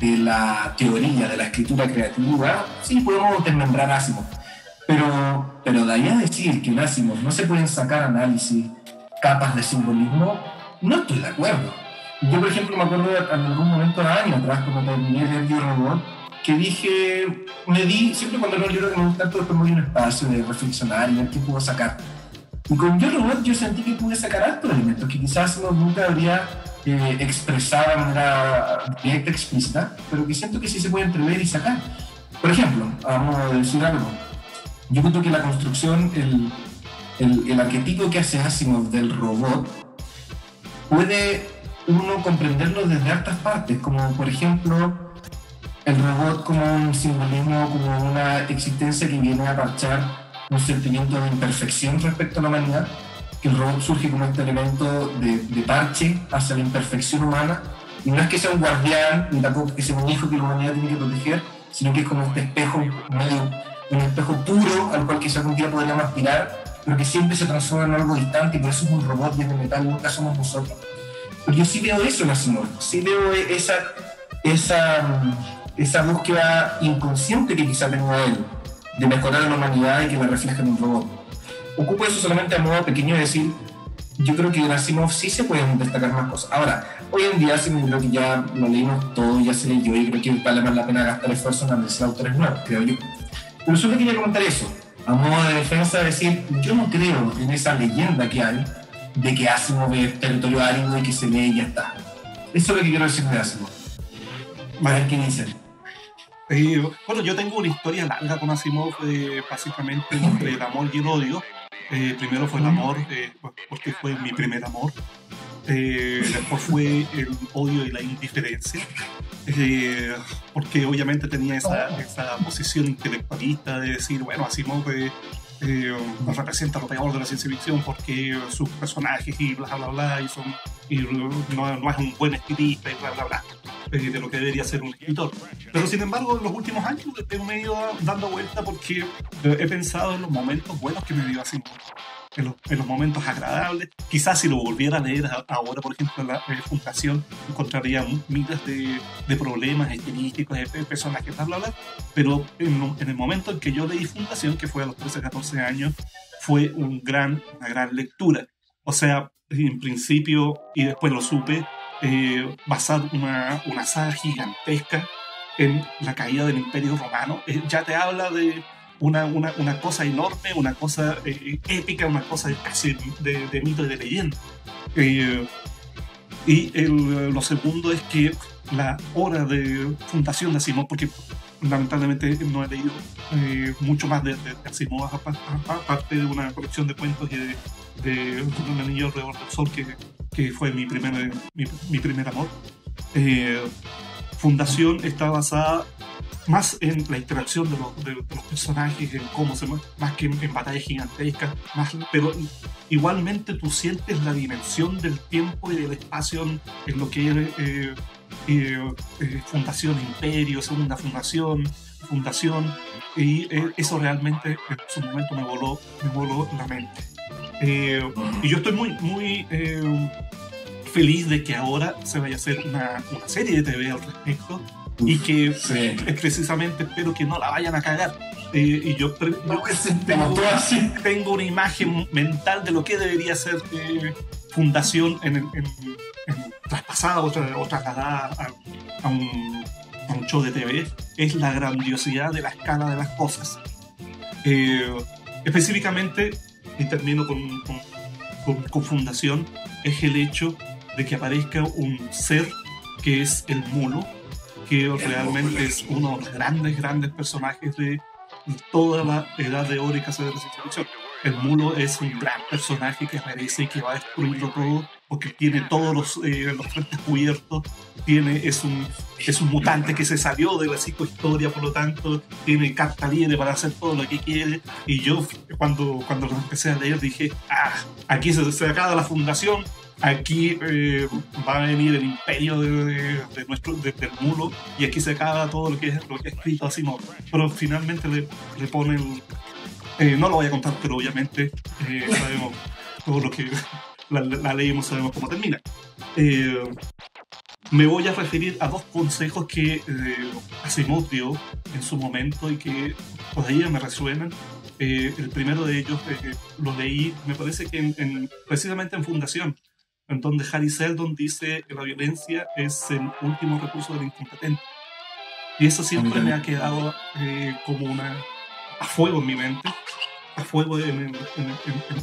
de la teoría, de la escritura creativa, sí podemos desmembrar Asimov. Pero, pero de ahí a decir que en Asimov no se pueden sacar análisis, capas de simbolismo, no estoy de acuerdo yo, por ejemplo, me acuerdo en algún momento, años atrás, cuando terminé el libro que dije, me di, siempre cuando leo un libro que me gusta, después me di un espacio de reflexionar y ver qué puedo sacar. Y con Yo Robot yo sentí que pude sacar altos elementos que quizás no, nunca habría eh, expresado de manera directa, explícita, pero que siento que sí se puede entrever y sacar. Por ejemplo, vamos a decir algo. Yo creo que la construcción, el, el, el arquetipo que hace Asimov del robot, puede uno comprenderlo desde altas partes, como por ejemplo el robot como un simbolismo, como una existencia que viene a parchar un sentimiento de imperfección respecto a la humanidad, que el robot surge como este elemento de, de parche hacia la imperfección humana, y no es que sea un guardián, ni tampoco que sea un hijo que la humanidad tiene que proteger, sino que es como este espejo medio, un espejo puro al cual quizá algún día podríamos aspirar, pero que siempre se transforma en algo distante y por eso es un robot y es de metal, nunca somos nosotros yo sí veo eso en Asimov, sí veo esa, esa, esa búsqueda inconsciente que quizá tenga él de mejorar la humanidad y que la refleja en un robot. Ocupo eso solamente a modo pequeño de decir, yo creo que en Asimov sí se pueden destacar más cosas. Ahora, hoy en día Asimov creo que ya lo leímos todo, ya se leyó y creo que vale más la pena gastar esfuerzo en analizar autores nuevos, creo yo. Pero solo quería comentar eso, a modo de defensa, decir, yo no creo en esa leyenda que hay de que Asimov es territorio árido y que se lee y ya está. Eso es lo que quiero decir de Asimov. A ver qué dicen. Eh, bueno, yo tengo una historia larga con Asimov, eh, básicamente entre el amor y el odio. Eh, primero fue el amor, eh, porque fue mi primer amor. Eh, después fue el odio y la indiferencia, eh, porque obviamente tenía esa, esa, posición intelectualista de decir, bueno, Asimov eh, eh, representa lo peor de la ciencia ficción porque sus personajes y bla, bla, bla, y, son, y no, no, es un buen estilista y bla, bla, bla, eh, de lo que debería ser un escritor. Pero sin embargo, en los últimos años me he ido dando vuelta porque he pensado en los momentos buenos que me dio Asimov en los, en los, momentos agradables. Quizás si lo volviera a leer ahora, por ejemplo, en la eh, Fundación, encontraría miles de, de problemas estilísticos, de personajes, bla, bla, bla. Pero en, en, el momento en que yo leí Fundación, que fue a los 13, 14 años, fue un gran, una gran lectura. O sea, en principio, y después lo supe, eh, basar una, una saga gigantesca en la caída del Imperio Romano, eh, ya te habla de una, una, una, cosa enorme, una cosa eh, épica, una cosa casi de, de, mito y de leyenda. Eh, y el, lo segundo es que la hora de fundación de Asimov, porque lamentablemente no he leído eh, mucho más de, de, de Asimov, aparte de una colección de cuentos y de, de Un anillo alrededor del sol, que, que fue mi primer, mi, mi primer amor. Eh, fundación está basada más en la interacción de los, de, los personajes, en cómo se mueven, más que en, en, batallas gigantescas, más, pero igualmente tú sientes la dimensión del tiempo y del espacio en, lo que es eh, eh, Fundación Imperio, Segunda Fundación, Fundación, y eso realmente en su momento me voló, me voló la mente. Y yo estoy muy, muy feliz de que ahora se vaya a hacer una, una serie de TV al respecto y que sí. precisamente espero que no la vayan a cagar. Eh, y yo, no, yo tengo, tengo, una imagen mental de lo que debería ser eh, Fundación en, en, en, en traspasada o, o trasladada a, a, un, a, un, show de TV, es la grandiosidad de la escala de las cosas. Eh, específicamente, y termino con, con, con, con Fundación, es el hecho de que aparezca un ser que es el mulo, que realmente es uno de los grandes, grandes personajes de toda la edad de oro y casa de la ciencia ficción. El mulo es un gran personaje que merece y que va a destruirlo todo porque tiene todos los, eh, los frentes cubiertos, tiene, es, un, es un mutante que se salió de la psicohistoria, por lo tanto, tiene carta libre para hacer todo lo que quiere. Y yo, cuando, cuando lo empecé a leer, dije: Ah, aquí se, se acaba la fundación, aquí eh, va a venir el imperio de, de, de nuestro de, del mulo y aquí se acaba todo lo que es lo que es escrito así no pero finalmente le, le ponen eh, no lo voy a contar pero obviamente eh, sabemos todo lo que la, la, leímos sabemos cómo termina. Eh, me voy a referir a dos consejos que eh, Asimov dio en su momento y que todavía me resuenan. Eh, el primero de ellos eh, lo leí, me parece que en, en, precisamente en Fundación, en donde Harry Seldon dice que la violencia es el último recurso del incompetente. Y eso siempre me ha quedado eh, como una a fuego en mi mente, a fuego en, en,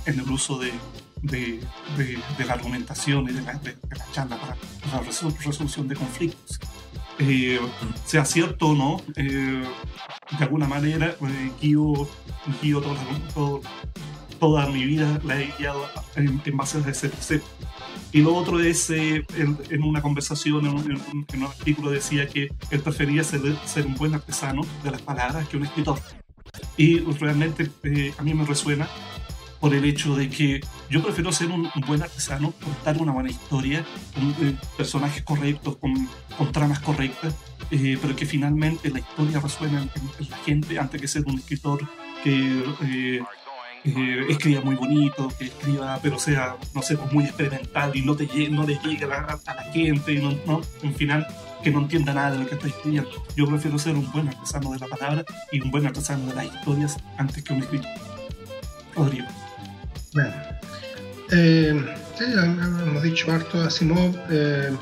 en el uso de, de, de, de, la argumentación y de la, de, la charla para la resolución de conflictos. Eh, sea cierto o no, eh, de alguna manera eh, guío, guío todo, todo, toda mi vida la he guiado en, en base a ese precepto. Y lo otro es, eh, en, en, una conversación, en un, en, en un, artículo decía que él prefería ser, ser, un buen artesano de las palabras que un escritor. Y realmente eh, a mí me resuena por el hecho de que yo prefiero ser un, buen artesano, contar una buena historia, con eh, personajes correctos, con, con tramas correctas, eh, pero que finalmente la historia resuena en, en, la gente antes que ser un escritor que eh, eh, escriba muy bonito, que escriba, pero sea, no sé, pues muy experimental y no, te, no le llegue a la, a la gente, y no, no, en final, que no entienda nada de lo que está escribiendo. Yo prefiero ser un buen artesano de la palabra y un buen artesano de las historias antes que un escritor. Rodrigo. Bueno, eh, sí, hemos dicho harto de Asimov. Eh,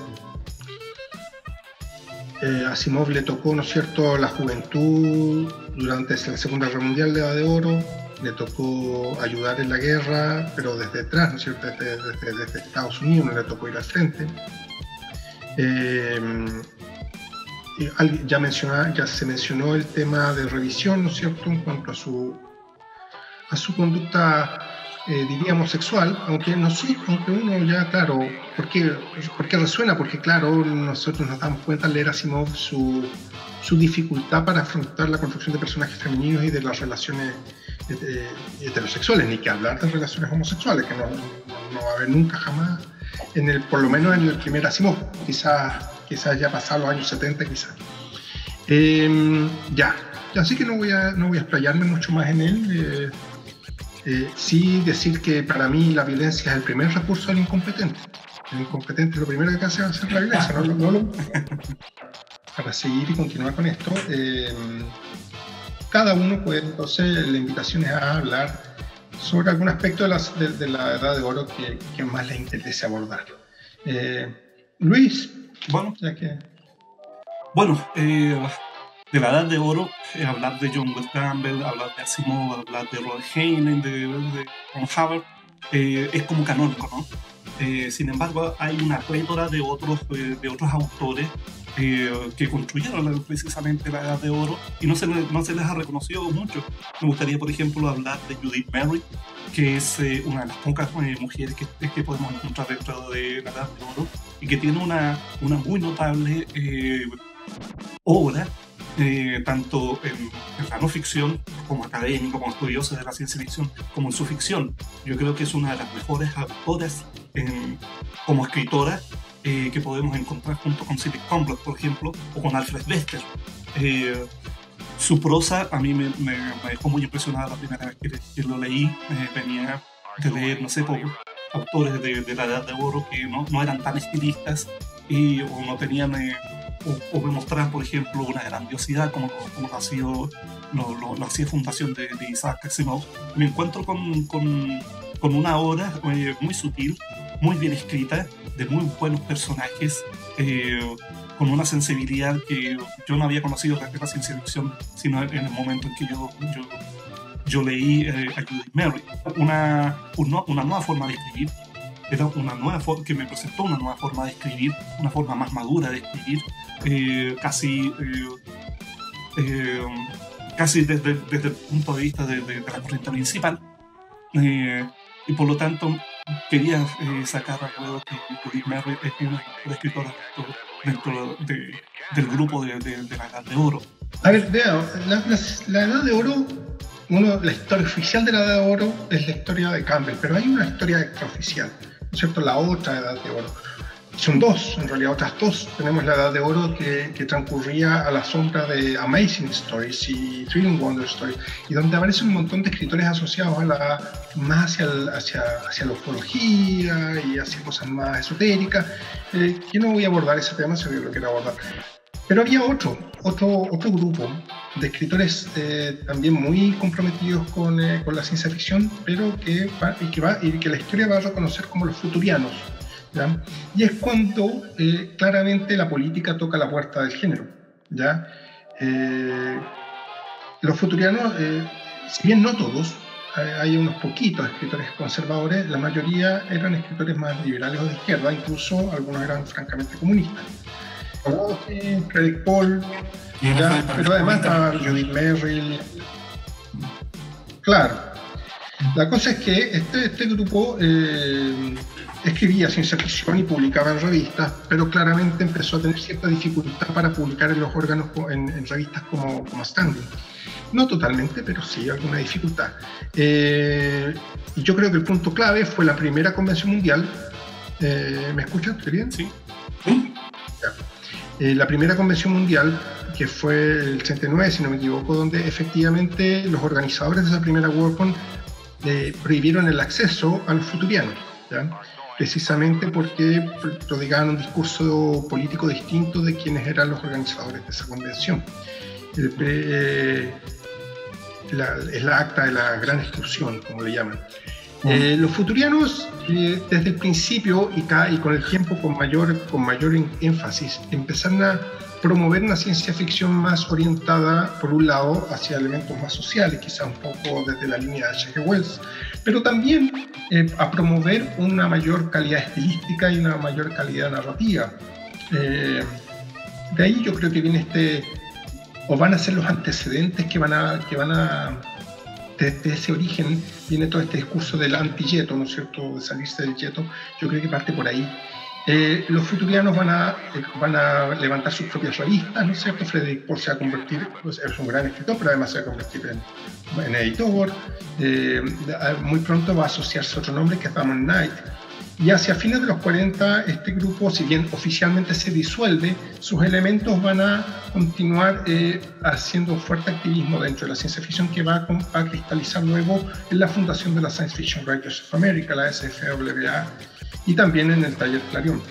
eh, Asimov le tocó, ¿no es cierto?, la juventud durante la Segunda Guerra Mundial de de Oro le tocó ayudar en la guerra, pero desde atrás, ¿no es cierto? Desde, desde, Estados Unidos no le tocó ir al frente. Eh, ya, menciona, ya se mencionó el tema de revisión, ¿no es cierto?, en cuanto a su, a su conducta, eh, diríamos, sexual, aunque, no, aunque uno ya, claro, ¿por qué, resuena? Porque, claro, nosotros nos damos cuenta al leer Asimov su, su dificultad para afrontar la construcción de personajes femeninos y de las relaciones eh, heterosexuales, ni que hablar de relaciones homosexuales, que no, no, va a haber nunca jamás, en el, por lo menos en el primer Asimov, quizás quizás ya pasado los años 70, quizás. Em, ya, así que no voy, a, no voy a explayarme mucho más en él. Eh, sí decir que para mí la violencia es el primer recurso del incompetente. El incompetente lo primero que hace es hacer la violencia, no, para seguir y continuar con esto. Em, cada uno puede, entonces, la invitación es a hablar sobre algún aspecto de, las, de, la edad de oro que, que más les interese abordar. Eh, Luis, bueno, bueno eh, de la edad de oro, eh, hablar de John Will Campbell, hablar de Asimov, hablar de Roy Heinen, de, de Ron Hubbard, eh, es como canónico, ¿no? sin embargo, hay una plétora de otros, de otros autores que construyeron precisamente la Edad de Oro y no se, no se les ha reconocido mucho. Me gustaría, por ejemplo, hablar de Judith Merritt, que es una de las pocas mujeres que, que podemos encontrar dentro de la Edad de Oro y que tiene una, una muy notable eh, obra, eh, tanto en, la no ficción, como académico, como estudioso de la ciencia ficción, como en su ficción. Yo creo que es una de las mejores autoras como escritora eh, que podemos encontrar junto con City Complot, por ejemplo, o con Alfred Lester. su prosa a mí me, me, dejó muy impresionada la primera vez que, lo leí. venía de leer, no sé, poco autores de, la Edad de Oro que no, no eran tan estilistas y o no tenían o, me mostraban, por ejemplo, una grandiosidad como, como ha sido lo, lo, Fundación de, de, Isaac Asimov. Me encuentro con, con, con una obra eh, muy sutil, muy bien escrita, de muy buenos personajes, eh, con una sensibilidad que yo no había conocido desde la ciencia ficción, sino en el momento en que yo, yo yo leí eh, a Judith Merry, una, una, nueva forma de escribir, era una nueva que me presentó una nueva forma de escribir, una forma más madura de escribir, eh, casi, eh, casi desde, desde, el punto de vista de, de, la corriente principal. y por lo tanto, quería sacar a juego que Judith Merry es una escritora dentro, de, del grupo de, la Edad de Oro. A ver, vea, la, la Edad de Oro uno, la historia oficial de la Edad de Oro es la historia de Campbell, pero hay una historia extraoficial, ¿no es cierto? La otra Edad de Oro. Son dos, en realidad otras dos. Tenemos la Edad de Oro que, que transcurría a la sombra de Amazing Stories y Thrilling Wonder Stories, y donde aparecen un montón de escritores asociados a la, más hacia, hacia, hacia la ufología y hacia cosas más esotéricas. Eh, yo no voy a abordar ese tema, si lo quiero abordar. Pero había otro, otro, otro grupo de escritores eh, también muy comprometidos con, eh, con, la ciencia ficción, pero que, y que, va, y que la historia va a reconocer como los futurianos. ¿Ya? Y es cuando eh, claramente la política toca la puerta del género. ¿ya? los futurianos, si bien no todos, hay unos poquitos escritores conservadores, la mayoría eran escritores más liberales o de izquierda, incluso algunos eran francamente comunistas. Frederick Paul, pero además estaba Judith Merrill. Claro. La cosa es que este, este grupo eh, escribía ciencia ficción y publicaba en revistas, pero claramente empezó a tener cierta dificultad para publicar en los órganos, en, revistas como, como Standing. No totalmente, pero sí alguna dificultad. Eh, y yo creo que el punto clave fue la primera convención mundial. Eh, ¿Me escuchan? bien? Sí. ¿Sí? Eh, la primera convención mundial, que fue el 89, si no me equivoco, donde efectivamente los organizadores de esa primera WorldCon prohibieron el acceso al futuriano, precisamente porque prodigaban un discurso político distinto de quienes eran los organizadores de esa convención. Eh, es la acta de la gran exclusión, como le llaman. Eh, los futurianos, eh, desde el principio y, y, con el tiempo con mayor, con mayor énfasis, empezaron a, promover una ciencia ficción más orientada, por un lado, hacia elementos más sociales, quizá un poco desde la línea de H.G. Wells, pero también eh, a promover una mayor calidad estilística y una mayor calidad narrativa. Eh, de ahí yo creo que viene este, o van a ser los antecedentes que van a, que van a desde ese origen viene todo este discurso del anti-yeto, ¿no es cierto?, de salirse del yeto, yo creo que parte por ahí. Eh, los futurianos van a, eh, van a levantar sus propias revistas, ¿no es cierto? Frederick Paul se va a convertir, pues, es un gran escritor, pero además se va a convertir en, en editor. Eh, muy pronto va a asociarse otro nombre que es Damon Knight. Y hacia fines de los 40, este grupo, si bien oficialmente se disuelve, sus elementos van a continuar haciendo fuerte activismo dentro de la ciencia ficción que va a, a cristalizar luego en la fundación de la Science Fiction Writers of America, la SFWA y también en el taller Clarion.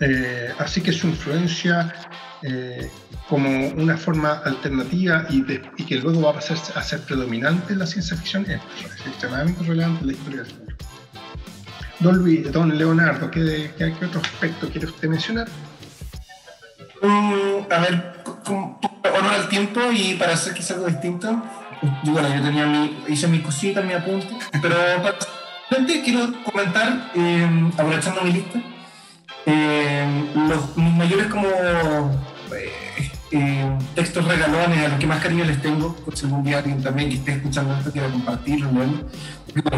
Eh, así que su influencia eh, como una forma alternativa y, que luego va a pasar a ser predominante en la ciencia ficción es, extremadamente relevante en la historia del mundo. Don Luis, don Leonardo, ¿qué, qué, otro aspecto quiere usted mencionar? Mm, a ver, honor al tiempo y para hacer quizás algo distinto, yo, bueno, yo tenía mi, hice mi cosita, mi apunte, pero quiero comentar, eh, aprovechando mi lista, eh, los, mayores como eh, eh, textos regalones a los que más cariño les tengo, por si algún día alguien también que esté escuchando esto quiera compartirlo,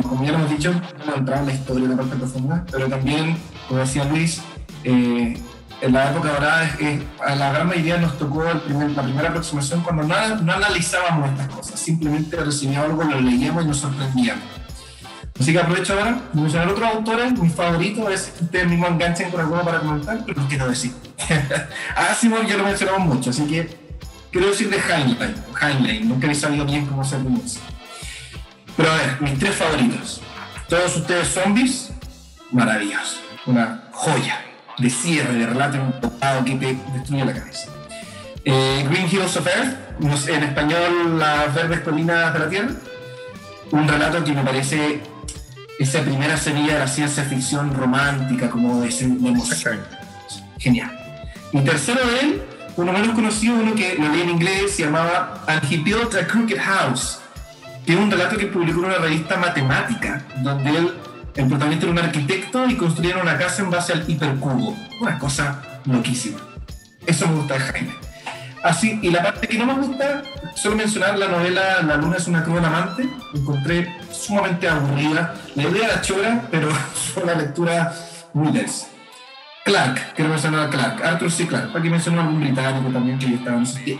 como ya lo hemos dicho, hemos entrado en la historia de la parte profunda, pero también, como decía Luis, en la época dorada a la gran mayoría nos tocó la primera aproximación cuando no, no analizábamos estas cosas, simplemente recibíamos algo, lo leíamos y nos sorprendíamos Así que aprovecho ahora de mencionar otros autores. Mi favorito es que ustedes mismos enganchen con alguno para comentar, pero no quiero decir. Asimov ya lo mencionamos mucho, así que quiero decir de Heinlein. Heinlein, nunca he sabido bien cómo se pronuncia. Pero a ver, mis tres favoritos. Todos ustedes zombies, maravilloso. Una joya de cierre, de relato enfocado que te destruye la cabeza. Eh, Green Hills of Earth, en español Las Verdes Colinas de la Tierra. Un relato que me parece esa primera semilla de la ciencia ficción romántica, como de, emoción. Genial. Y tercero de él, uno menos conocido, uno que lo leí en inglés, se llamaba And He Built a Crooked House, que es un relato que publicó en una revista matemática, donde él, el protagonista era un arquitecto y construyeron una casa en base al hipercubo. Una cosa loquísima. Eso me gusta de Jaime. Así, y la parte que no me gusta, solo mencionar la novela La luna es una cruel amante, encontré sumamente aburrida. La idea era chora, pero fue una lectura muy densa. Clark, quiero mencionar a Clark, Arthur C. Clarke, para que mencionar a algún británico también que estaba en ese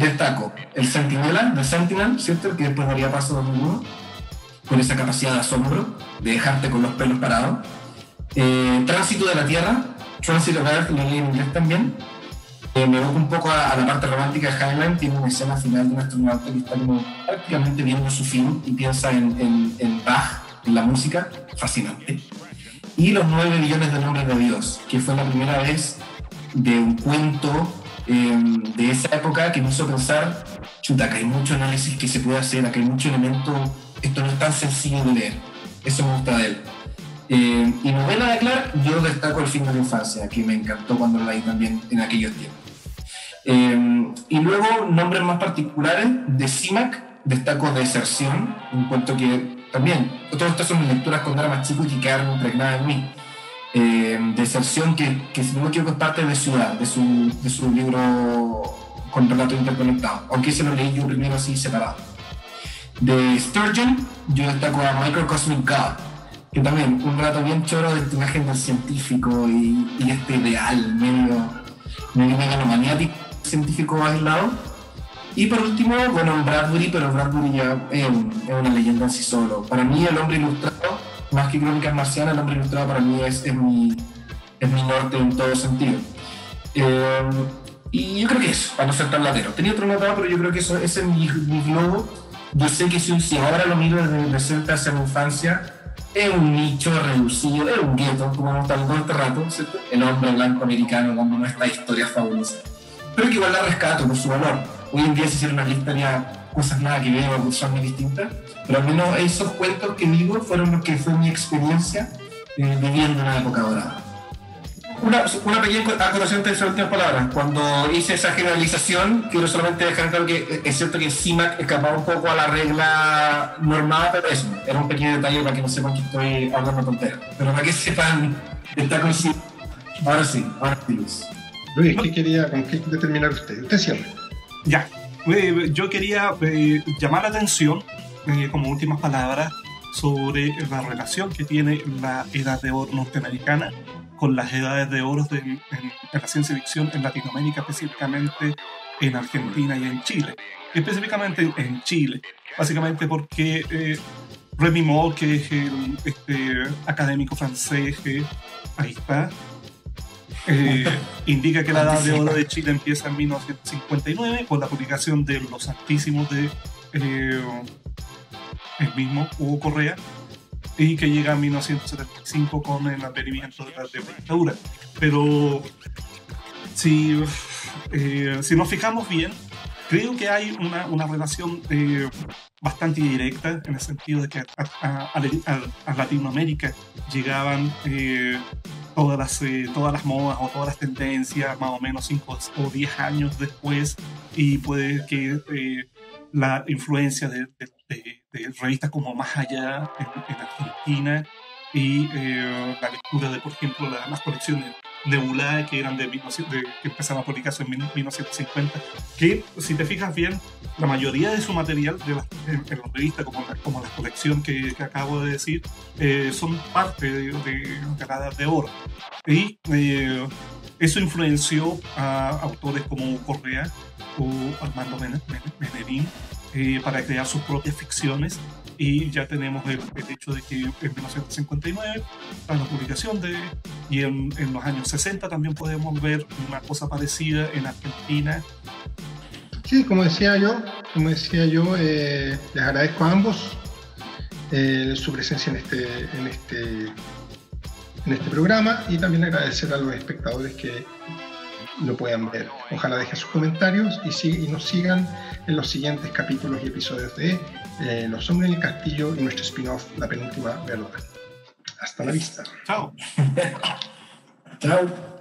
Destaco el Sentinela, The Sentinel, ¿cierto? Que después daría paso a uno, con esa capacidad de asombro, de dejarte con los pelos parados. Eh, Tránsito de la Tierra, Transit of Earth, lo leí en inglés también eh, me voy un poco a, la parte romántica de Heinlein, tiene una escena final de un astronauta que está como prácticamente viendo su fin y piensa en, Bach, en la música, fascinante. Y los nueve millones de nombres de Dios, que fue la primera vez de un cuento em, de esa época que me hizo pensar, chuta, que hay mucho análisis que se puede hacer, que hay mucho elemento, esto no es tan sencillo de leer. Eso me gusta de él. Eh, y novela de Clark, yo destaco El fin de la infancia, que me encantó cuando la leí también en aquellos tiempos. Eh, y luego, nombres más particulares, de CIMAC, destaco Deserción, un cuento que también, todas estas son mis lecturas cuando era más chico y que quedaron impregnadas en mí. Eh, Deserción, que, que si no me equivoco es parte de Ciudad, de su, de su libro con relato interconectado, aunque se lo leí yo primero así separado. De Sturgeon, yo destaco a Microcosmic God, que también un rato bien choro de imagen del científico y, y, este ideal medio, medio megalomaniático científico aislado. Y por último, bueno, Bradbury, pero Bradbury ya es, una leyenda en sí solo. Para mí, el hombre ilustrado, más que crónicas marcianas, el hombre ilustrado para mí es, es, mi, es mi norte en todo sentido. Eh, y yo creo que eso, para no ser tan latero. Tenía otro notado, pero yo creo que eso, ese es mi, mi globo. Yo sé que si, si ahora lo miro desde presente hacia la infancia, es un nicho reducido, es un gueto, como hemos estado todo este rato, ¿cierto? El hombre blanco americano dando nuestra historia fabulosa pero que igual la rescato por su valor. Hoy en día se hicieron una lista ya cosas nada que ver o son muy distintas, pero al menos esos cuentos que digo fueron lo que fue mi experiencia eh, viviendo en la época dorada. Una, una pequeña acotación de esas últimas palabras. Cuando hice esa generalización, quiero solamente dejar claro que es cierto que CIMAC escapaba un poco a la regla normal, pero eso, era un pequeño detalle para que no sepan que estoy hablando tonteras. Pero para que sepan, está con Ahora sí, ahora sí, Luis. Luis, ¿qué quería, con qué determinar usted? Usted cierra. Ya, eh, yo quería eh, llamar la atención, eh, como últimas palabras, sobre la relación que tiene la edad de oro norteamericana con las edades de oro en, la ciencia ficción en Latinoamérica, específicamente en Argentina y en Chile. Específicamente en Chile, básicamente porque eh, Remy que es el este, académico francés, ahí está, eh, indica que la edad de oro de Chile empieza en 1959 con la publicación de Los Santísimos de eh, el mismo Hugo Correa y que llega en 1975 con el advenimiento de la, dictadura. Pero si, eh, si nos fijamos bien, creo que hay una, una relación eh, bastante directa en el sentido de que a, a, Latinoamérica llegaban eh, todas, las, todas las modas o todas las tendencias más o menos 5 o 10 años después y puede que la influencia de, de, revistas como Más Allá en, Argentina y eh, la lectura de, por ejemplo, las colecciones Nebulae que eran de, que empezaron a publicarse en 1950, que si te fijas bien, la mayoría de su material de las, en, las revistas, como la, como la colección que, acabo de decir, eh, son parte de, de, la edad de oro. Y eh, eso influenció a autores como Correa o Armando Menerín eh, para crear sus propias ficciones. Y ya tenemos el, hecho de que en 1959 está la publicación de y en, en, los años 60 también podemos ver una cosa parecida en Argentina. Sí como decía yo como decía yo eh, les agradezco a ambos eh, su presencia en este en este en este programa y también agradecer a los espectadores que lo puedan ver. Ojalá dejen sus comentarios y, y nos sigan en los siguientes capítulos y episodios de eh, Los Hombres en el Castillo y nuestro spin-off La Penúltima Verdad. Hasta la vista. Chao. Chao.